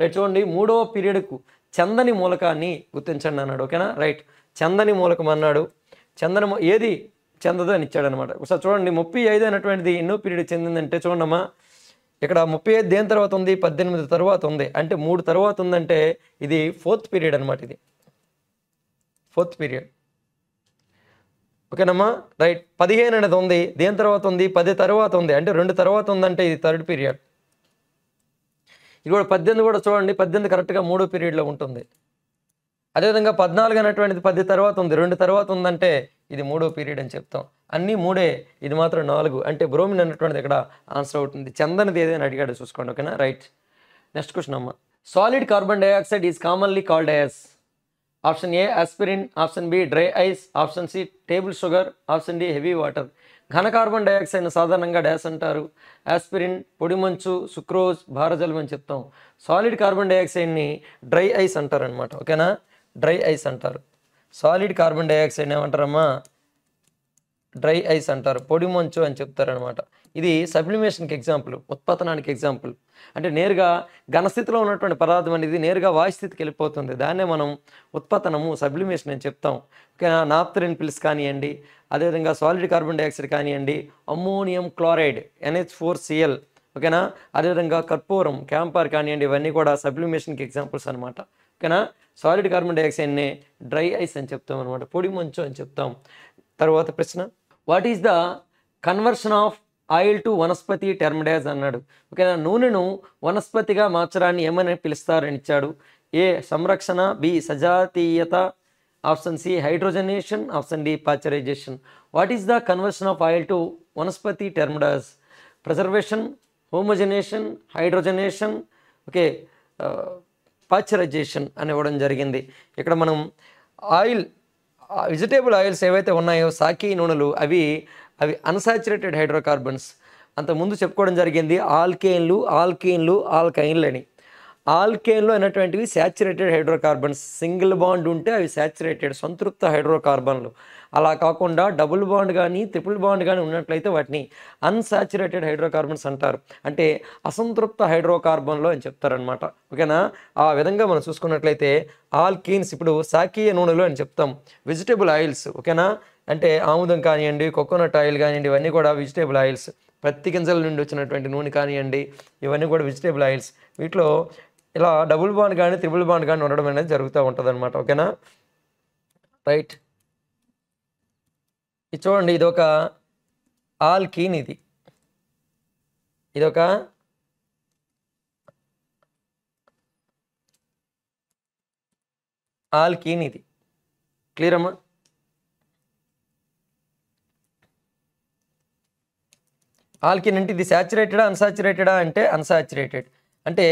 రైట్ చూడండి మూడవ పీరియడ్కు చందని మూలకాన్ని గుర్తించండి అన్నాడు. ఓకేనా? రైట్. చందని మూలకం అన్నాడు. చందన ఏది? చెందదు అని ఇచ్చాడు అనమాట ఒకసారి చూడండి ముప్పై ఐదు అనేటువంటిది ఎన్నో పీరియడ్ చెందిందంటే చూడమ్మా. ఇక్కడ ముప్పై ఐదు దేని తర్వాత ఉంది? పద్దెనిమిది తర్వాత ఉంది. అంటే మూడు తర్వాత ఉందంటే ఇది ఫోర్త్ పీరియడ్ అనమాట ఇది. Fourth period. ఓకేనమ్మా? రైట్. పదిహేను అనేది ఉంది. దేని తర్వాత ఉంది? పది తర్వాత ఉంది. అంటే రెండు తర్వాత ఉందంటే ఇది థర్డ్ పీరియడ్. ఇది కూడా పద్దెనిమిది కూడా చూడండి. పద్దెనిమిది కరెక్ట్గా మూడో పీరియడ్లో ఉంటుంది. అదేవిధంగా పద్నాలుగు అనేటువంటిది పది తర్వాత ఉంది. రెండు తర్వాత ఉందంటే ఇది మూడో పీరియడ్ అని చెప్తాం. అన్నీ మూడే. ఇది మాత్రం నాలుగు. అంటే బ్రోమిన్ అనేటువంటిది ఇక్కడ ఆన్సర్ అవుతుంది. చందనది ఏదైనా అడిగాడు చూసుకోండి. ఓకేనా? రైట్. నెక్స్ట్ క్వశ్చన్ అమ్మ. Solid carbon dioxide is commonly called as option A aspirin option B dry ice option C table sugar option D heavy water. ఘన కార్బన్ డైఆక్సైడ్ను సాధారణంగా డ్యాస్ అంటారు. ఆస్పిరిన్ పొడి మంచు సుక్రోజ్ భారజలం అని చెప్తాం. సాలిడ్ కార్బన్ డైఆక్సైడ్ని డ్రై ఐస్ అంటారు అనమాట ఓకేనా? డ్రై ఐస్ అంటారు. సాలిడ్ కార్బన్ డైఆక్సైడ్ ఏమంటారమ్మా? డ్రై ఐస్ అంటారు పొడి మంచు అని చెప్తారనమాట ఇది సబ్లిమేషన్కి ఎగ్జాంపుల్ ఉత్పతనానికి ఎగ్జాంపుల్. అంటే నేరుగా ఘనస్థితిలో ఉన్నటువంటి పదార్థం అనేది నేరుగా వాయుస్థితికి వెళ్ళిపోతుంది. దాన్నే మనం ఉత్పతనము సబ్లిమేషన్ అని చెప్తాం. ఓకేనా నాప్తరిన్ పిల్స్ కానివ్వండి అదేవిధంగా సాలిడ్ కార్బన్ డైఆక్సైడ్ కానివ్వండి ammonium chloride N H four C L ఓకేనా? అదేవిధంగా కర్పూరం క్యాంపర్ కానివ్వండి ఇవన్నీ కూడా సబ్లిమేషన్కి ఎగ్జాంపుల్స్ అనమాట ఓకేనా? సాలిడ్ కార్బన్ డైఆక్సైడ్ని డ్రై ఐస్ అని చెప్తాం అనమాట పొడి మంచు అని చెప్తాం. తర్వాత ప్రశ్న? What is the conversion of oil to vanaspati termed as అన్నాడు. ఓకేనా? నూనెను వనస్పతిగా మార్చడాన్ని ఏమని పిలుస్తారని ఇచ్చాడు ఏ సంరక్షణ బి సజాతీయత option C hydrogenation option D pasteurisation what is the conversion of oil to vanaspati termed as? Preservation homogenisation hydrogenation okay pasteurisation అని ఇవ్వడం జరిగింది. ఇక్కడ మనం ఆయిల్ వెజిటేబుల్ ఆయిల్స్ ఏవైతే ఉన్నాయో సాకి నూనెలు అవి అవి అన్సాచురేటెడ్ హైడ్రోకార్బన్స్ అంతకుముందు చెప్పుకోవడం జరిగింది ఆల్కేన్లు ఆల్కేన్లు ఆల్కైన్లు అని ఆల్కేన్లు అనేటువంటివి శాచురేటెడ్ హైడ్రోకార్బన్స్ సింగిల్ బాండ్ ఉంటే అవి శాచురేటెడ్ సంతృప్త హైడ్రోకార్బన్లు అలా కాకుండా డబుల్ బాండ్ కానీ ట్రిపుల్ బాండ్ కానీ ఉన్నట్లయితే వాటిని అన్సాచురేటెడ్ హైడ్రోకార్బన్స్ అంటారు. అంటే అసంతృప్త హైడ్రోకార్బన్లు అని చెప్తారనమాట ఓకేనా? ఆ విధంగా మనం చూసుకున్నట్లయితే ఆల్కీన్స్ ఇప్పుడు సాకీయ నూనెలు అని చెప్తాం. వెజిటేబుల్ ఆయిల్స్ ఓకేనా? అంటే ఆముదం కానివ్వండి కోకోనట్ ఆయిల్ కానివ్వండి ఇవన్నీ కూడా వెజిటేబుల్ ఆయిల్స్. పత్తి గింజల నుండి వచ్చినటువంటి నూనె కానివ్వండి ఇవన్నీ కూడా వెజిటేబుల్ ఆయిల్స్. వీటిలో ఇలా డబుల్ బాండ్ కానీ త్రిబుల్ బాండ్ కానీ ఉండడం అనేది జరుగుతూ ఉంటుంది అనమాట ఓకేనా? రైట్. ఇది చూడండి ఇది ఒక ఆల్కీన్ ఇది ఇదొక ఆల్కీన్ ఇది క్లియర్ అమ్మా? ఆల్కిన్ అంటే ఇది శాచురేటెడా అన్సాచురేటెడా అంటే అన్సాచురేటెడ్. అంటే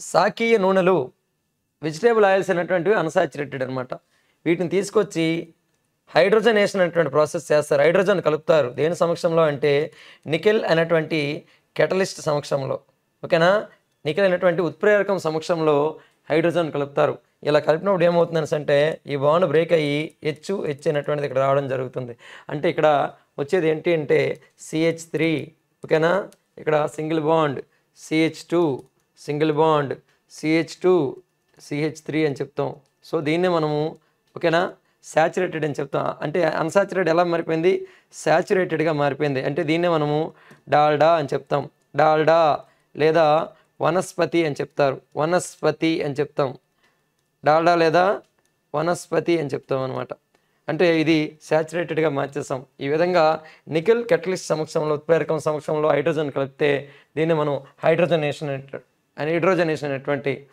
సాకీయ నూనెలు వెజిటేబుల్ ఆయిల్స్ అనేటువంటివి అన్సాచురేటెడ్ అనమాట వీటిని తీసుకొచ్చి హైడ్రోజనేషన్ అనేటువంటి ప్రాసెస్ చేస్తారు. హైడ్రోజన్ కలుపుతారు. దేని సమక్షంలో అంటే నికెల్ అనేటువంటి కెటలిస్ట్ సమక్షంలో. ఓకేనా? నికెల్ అనేటువంటి ఉత్ప్రేరకం సమక్షంలో హైడ్రోజన్ కలుపుతారు. ఇలా కలిపినప్పుడు ఏమవుతుందని అంటే ఈ బాండ్ బ్రేక్ అయ్యి హెచ్చు హెచ్ అనేటువంటిది ఇక్కడ రావడం జరుగుతుంది. అంటే ఇక్కడ వచ్చేది ఏంటి అంటే సిహెచ్ త్రీ. ఓకేనా? ఇక్కడ single bond C H two single bond C H two C H three అని చెప్తాం. సో దీన్నే మనము ఓకేనా? శాచురేటెడ్ అని చెప్తాం. అంటే అన్సాచురేటెడ్ ఎలా మారిపోయింది? శాచురేటెడ్గా మారిపోయింది. అంటే దీన్నే మనము డాల్డా అని చెప్తాం. డాల్డా లేదా వనస్పతి అని చెప్తారు. వనస్పతి అని చెప్తాం. డాల్డా లేదా వనస్పతి అని చెప్తాం అనమాట అంటే ఇది శాచురేటెడ్గా మార్చేస్తాం ఈ విధంగా నికెల్ కెటలిస్ట్ సమక్షంలో ఉత్ప్రేరకం సమక్షంలో హైడ్రోజన్ కలిపితే దీన్ని మనం హైడ్రోజనేషన్ అనే- హైడ్రోజనేషన్ అనేటువంటి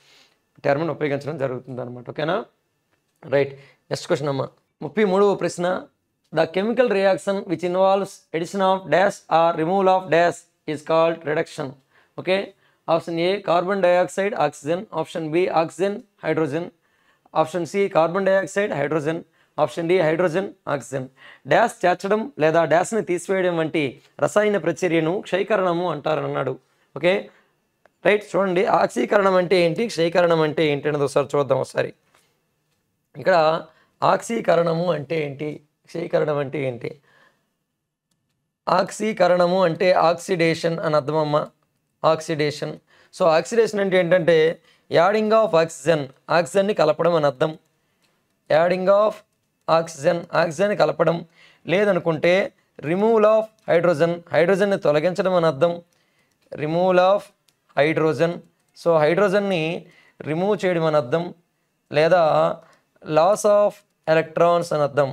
టర్మ్ను ఉపయోగించడం జరుగుతుంది అనమాట ఓకేనా? రైట్. నెక్స్ట్ క్వశ్చన్ అమ్మ. ముప్పై మూడవ ప్రశ్న. The chemical reaction which involves addition of dash or removal of dash is called reduction okay option A carbon dioxide oxygen option B oxygen hydrogen option C carbon dioxide hydrogen option D hydrogen oxygen dash చేర్చడం లేదా డ్యాష్ని తీసివేయడం వంటి రసాయన ప్రచర్యను క్షయకరణము అంటారన్నాడు okay right చూడండి. ఆక్సీకరణం అంటే ఏంటి? క్షయకరణం అంటే ఏంటి అనేది ఒకసారి చూద్దాం ఒకసారి. ఇక్కడ ఆక్సీకరణము అంటే ఏంటి? క్షయకరణం అంటే ఏంటి? ఆక్సీకరణము అంటే ఆక్సిడేషన్ అని అర్థమమ్మ. ఆక్సిడేషన్. సో ఆక్సిడేషన్ అంటే ఏంటంటే యాడింగ్ ఆఫ్ ఆక్సిజన్ ఆక్సిజన్ని కలపడం అని అర్థం. యాడింగ్ ఆఫ్ ఆక్సిజన్ ఆక్సిజన్ కలపడం. లేదనుకుంటే రిమూవల్ ఆఫ్ హైడ్రోజన్ హైడ్రోజన్ని తొలగించడం అని అర్థం. Removal of hydrogen. సో హైడ్రోజన్ని రిమూవ్ చేయడం అని అర్థం. లేదా లాస్ ఆఫ్ ఎలక్ట్రాన్స్ అని అర్థం.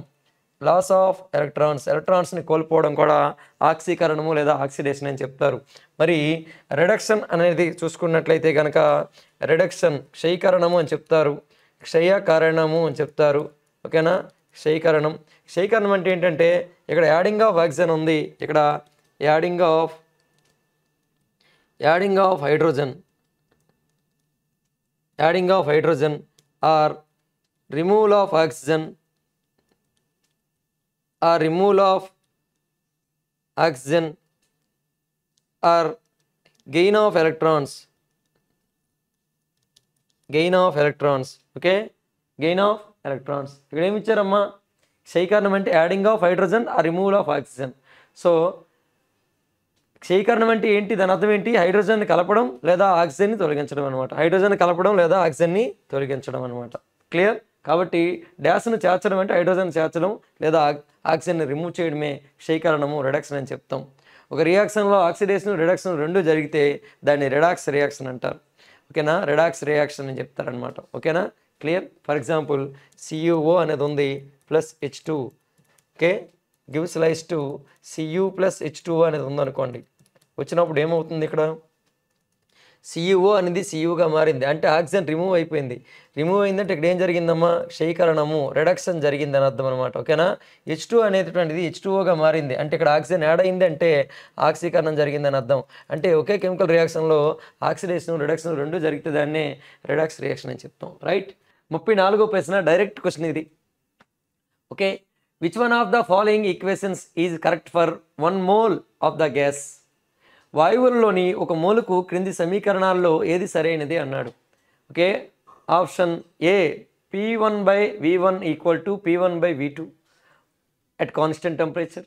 లాస్ ఆఫ్ ఎలక్ట్రాన్స్ ఎలక్ట్రాన్స్ని కోల్పోవడం కూడా ఆక్సీకరణము లేదా ఆక్సిడేషన్ అని చెప్తారు. మరి రిడక్షన్ అనేది చూసుకున్నట్లయితే కనుక రిడక్షన్ క్షయీకరణము అని చెప్తారు. క్షయకరణము అని చెప్తారు. ఓకేనా క్షయీకరణం. క్షయీకరణం అంటే ఏంటంటే ఇక్కడ యాడింగ్ ఆఫ్ ఆక్సిజన్ ఉంది. ఇక్కడ adding of adding of hydrogen adding of hydrogen or removal of oxygen or removal of oxygen or gain of electrons gain of electrons okay gain of electrons ఇక్కడ ఏమి ఇచ్చారమ్మా? క్షయీకరణం అంటే యాడింగ్ ఆఫ్ హైడ్రోజన్ ఆ removal of oxygen so క్షయీకరణం అంటే ఏంటి? దాని అర్థం ఏంటి? హైడ్రోజన్ కలపడం లేదా ఆక్సిజన్ని తొలగించడం అనమాట హైడ్రోజన్ కలపడం లేదా ఆక్సిజన్ని తొలగించడం అనమాట క్లియర్ కాబట్టి డ్యాస్ను చేర్చడం అంటే హైడ్రోజన్ చేర్చడం లేదా ఆక్సిజన్ ఆక్సిజన్ని రిమూవ్ చేయడమే క్షయీకరణము రిడక్షన్ అని చెప్తాం. ఒక రియాక్షన్లో ఆక్సిడేషన్ రిడక్షన్ రెండు జరిగితే దాన్ని రిడాక్స్ రియాక్షన్ అంటారు. ఓకేనా? రిడాక్స్ రియాక్షన్ అని చెప్తారనమాట ఓకేనా? క్లియర్ ఫర్ ఎగ్జాంపుల్ సియుఓ అనేది ఉంది plus H two okay? Gives lies to C U plus H two అనేది ఉందనుకోండి. వచ్చినప్పుడు ఏమవుతుంది ఇక్కడ? సీఈఓ అనేది సీఈఓగా మారింది. అంటే ఆక్సిజన్ రిమూవ్ అయిపోయింది. రిమూవ్ అయిందంటే ఇక్కడ ఏం జరిగిందమ్మా? క్షయీకరణము రిడక్షన్ జరిగింది అని అర్థం అనమాట ఓకేనా? హెచ్ టూ అనేటువంటిది హెచ్ టూఓగా మారింది. అంటే ఇక్కడ ఆక్సిజన్ యాడ్ అయింది అంటే ఆక్సీకరణం జరిగిందని అర్థం. అంటే ఒకే కెమికల్ రియాక్షన్లో ఆక్సిడేషన్ రిడక్షన్ రెండు జరిగితే దాన్నే రిడాక్స్ రియాక్షన్ అని చెప్తాం. రైట్ ముప్పై నాలుగో ప్రశ్న డైరెక్ట్ క్వశ్చన్ ఇది. Okay which one of the following equations is correct for one mole of the gas వాయువులలోని ఒక మూలకు క్రింది సమీకరణాల్లో ఏది సరైనది అన్నాడు. Okay? Option A P one by V one equal to P one by V two at constant temperature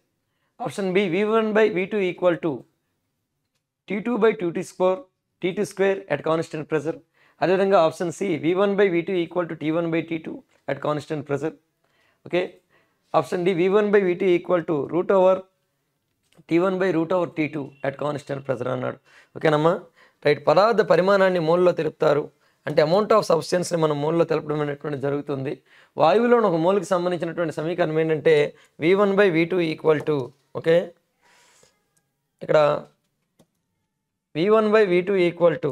option B V one by V two equal to T two by two T square T two square at constant pressure అదేవిధంగా option C V one by V two equal to T one by T two at constant pressure okay? Option D V one by V two equal to root over T one by root over T two at constant pressure అన్నాడు. ఓకేనమ్మా right పదార్థ పరిమాణాన్ని మోల్లో తెలుపుతారు. అంటే amount of సబ్స్టెన్స్ని మనం మోల్లో తెలపడం అనేటువంటి జరుగుతుంది. వాయువులోని ఒక మోల్కి సంబంధించినటువంటి సమీకరణం ఏంటంటే V one by V two equal to okay ఇక్కడ V one by V two equal to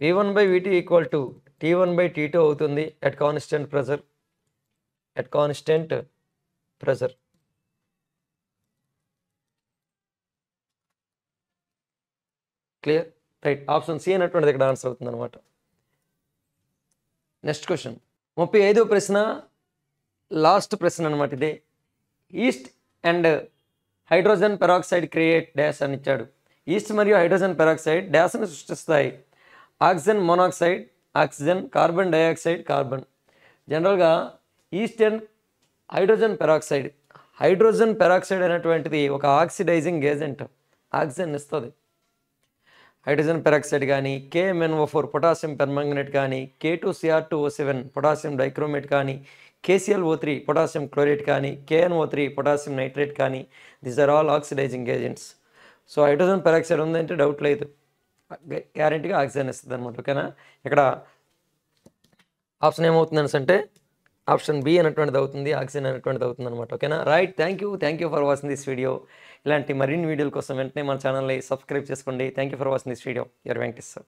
V one by V two equal to T one by T two అవుతుంది at constant pressure at constant pressure clear? Right. Option C అనేటువంటిది ఇక్కడ answer అవుతుంది అనమాట next question. ముప్పై ఐదో ప్రశ్న last ప్రశ్న అనమాట ఇదే. Yeast and hydrogen peroxide create dash అని ఇచ్చాడు. ఈస్ట్ మరియు హైడ్రోజన్ పెరాక్సైడ్ డ్యాష్ని సృష్టిస్తాయి. Oxygen monoxide oxygen carbon dioxide carbon. జనరల్గా yeast and hydrogen peroxide. Hydrogen peroxide అనేటువంటిది ఒక ఆక్సిడైజింగ్ ఏజెంట్. ఆక్సిజన్ ఇస్తుంది. హైడ్రోజన్ పెరాక్సైడ్ కానీ K M N O four potassium permanganate కానీ K two C R two O seven potassium dichromate కానీ K C L O three potassium chlorate కానీ K N O three potassium nitrate కానీ these are all oxidising agents so hydrogen peroxide ఉందంటే doubt లేదు. గ్యారంటీగా oxygen ఇస్తుంది అనమాట ఓకేనా ఇక్కడ ఆప్షన్ ఏమవుతుంది అంటే ఆప్షన్ బి అనేటువంటిది అవుతుంది ఆక్సిజన్ అనేటువంటిది అవుతుంది అనమాట ఓకేనా right thank you thank you for watching this video ఇలాంటి మరిన్ని వీడియోల కోసం వెంటనే మన ఛానల్ని సబ్స్క్రైబ్ చేసుకోండి. Thank you for watching this video your Venkateshwar sir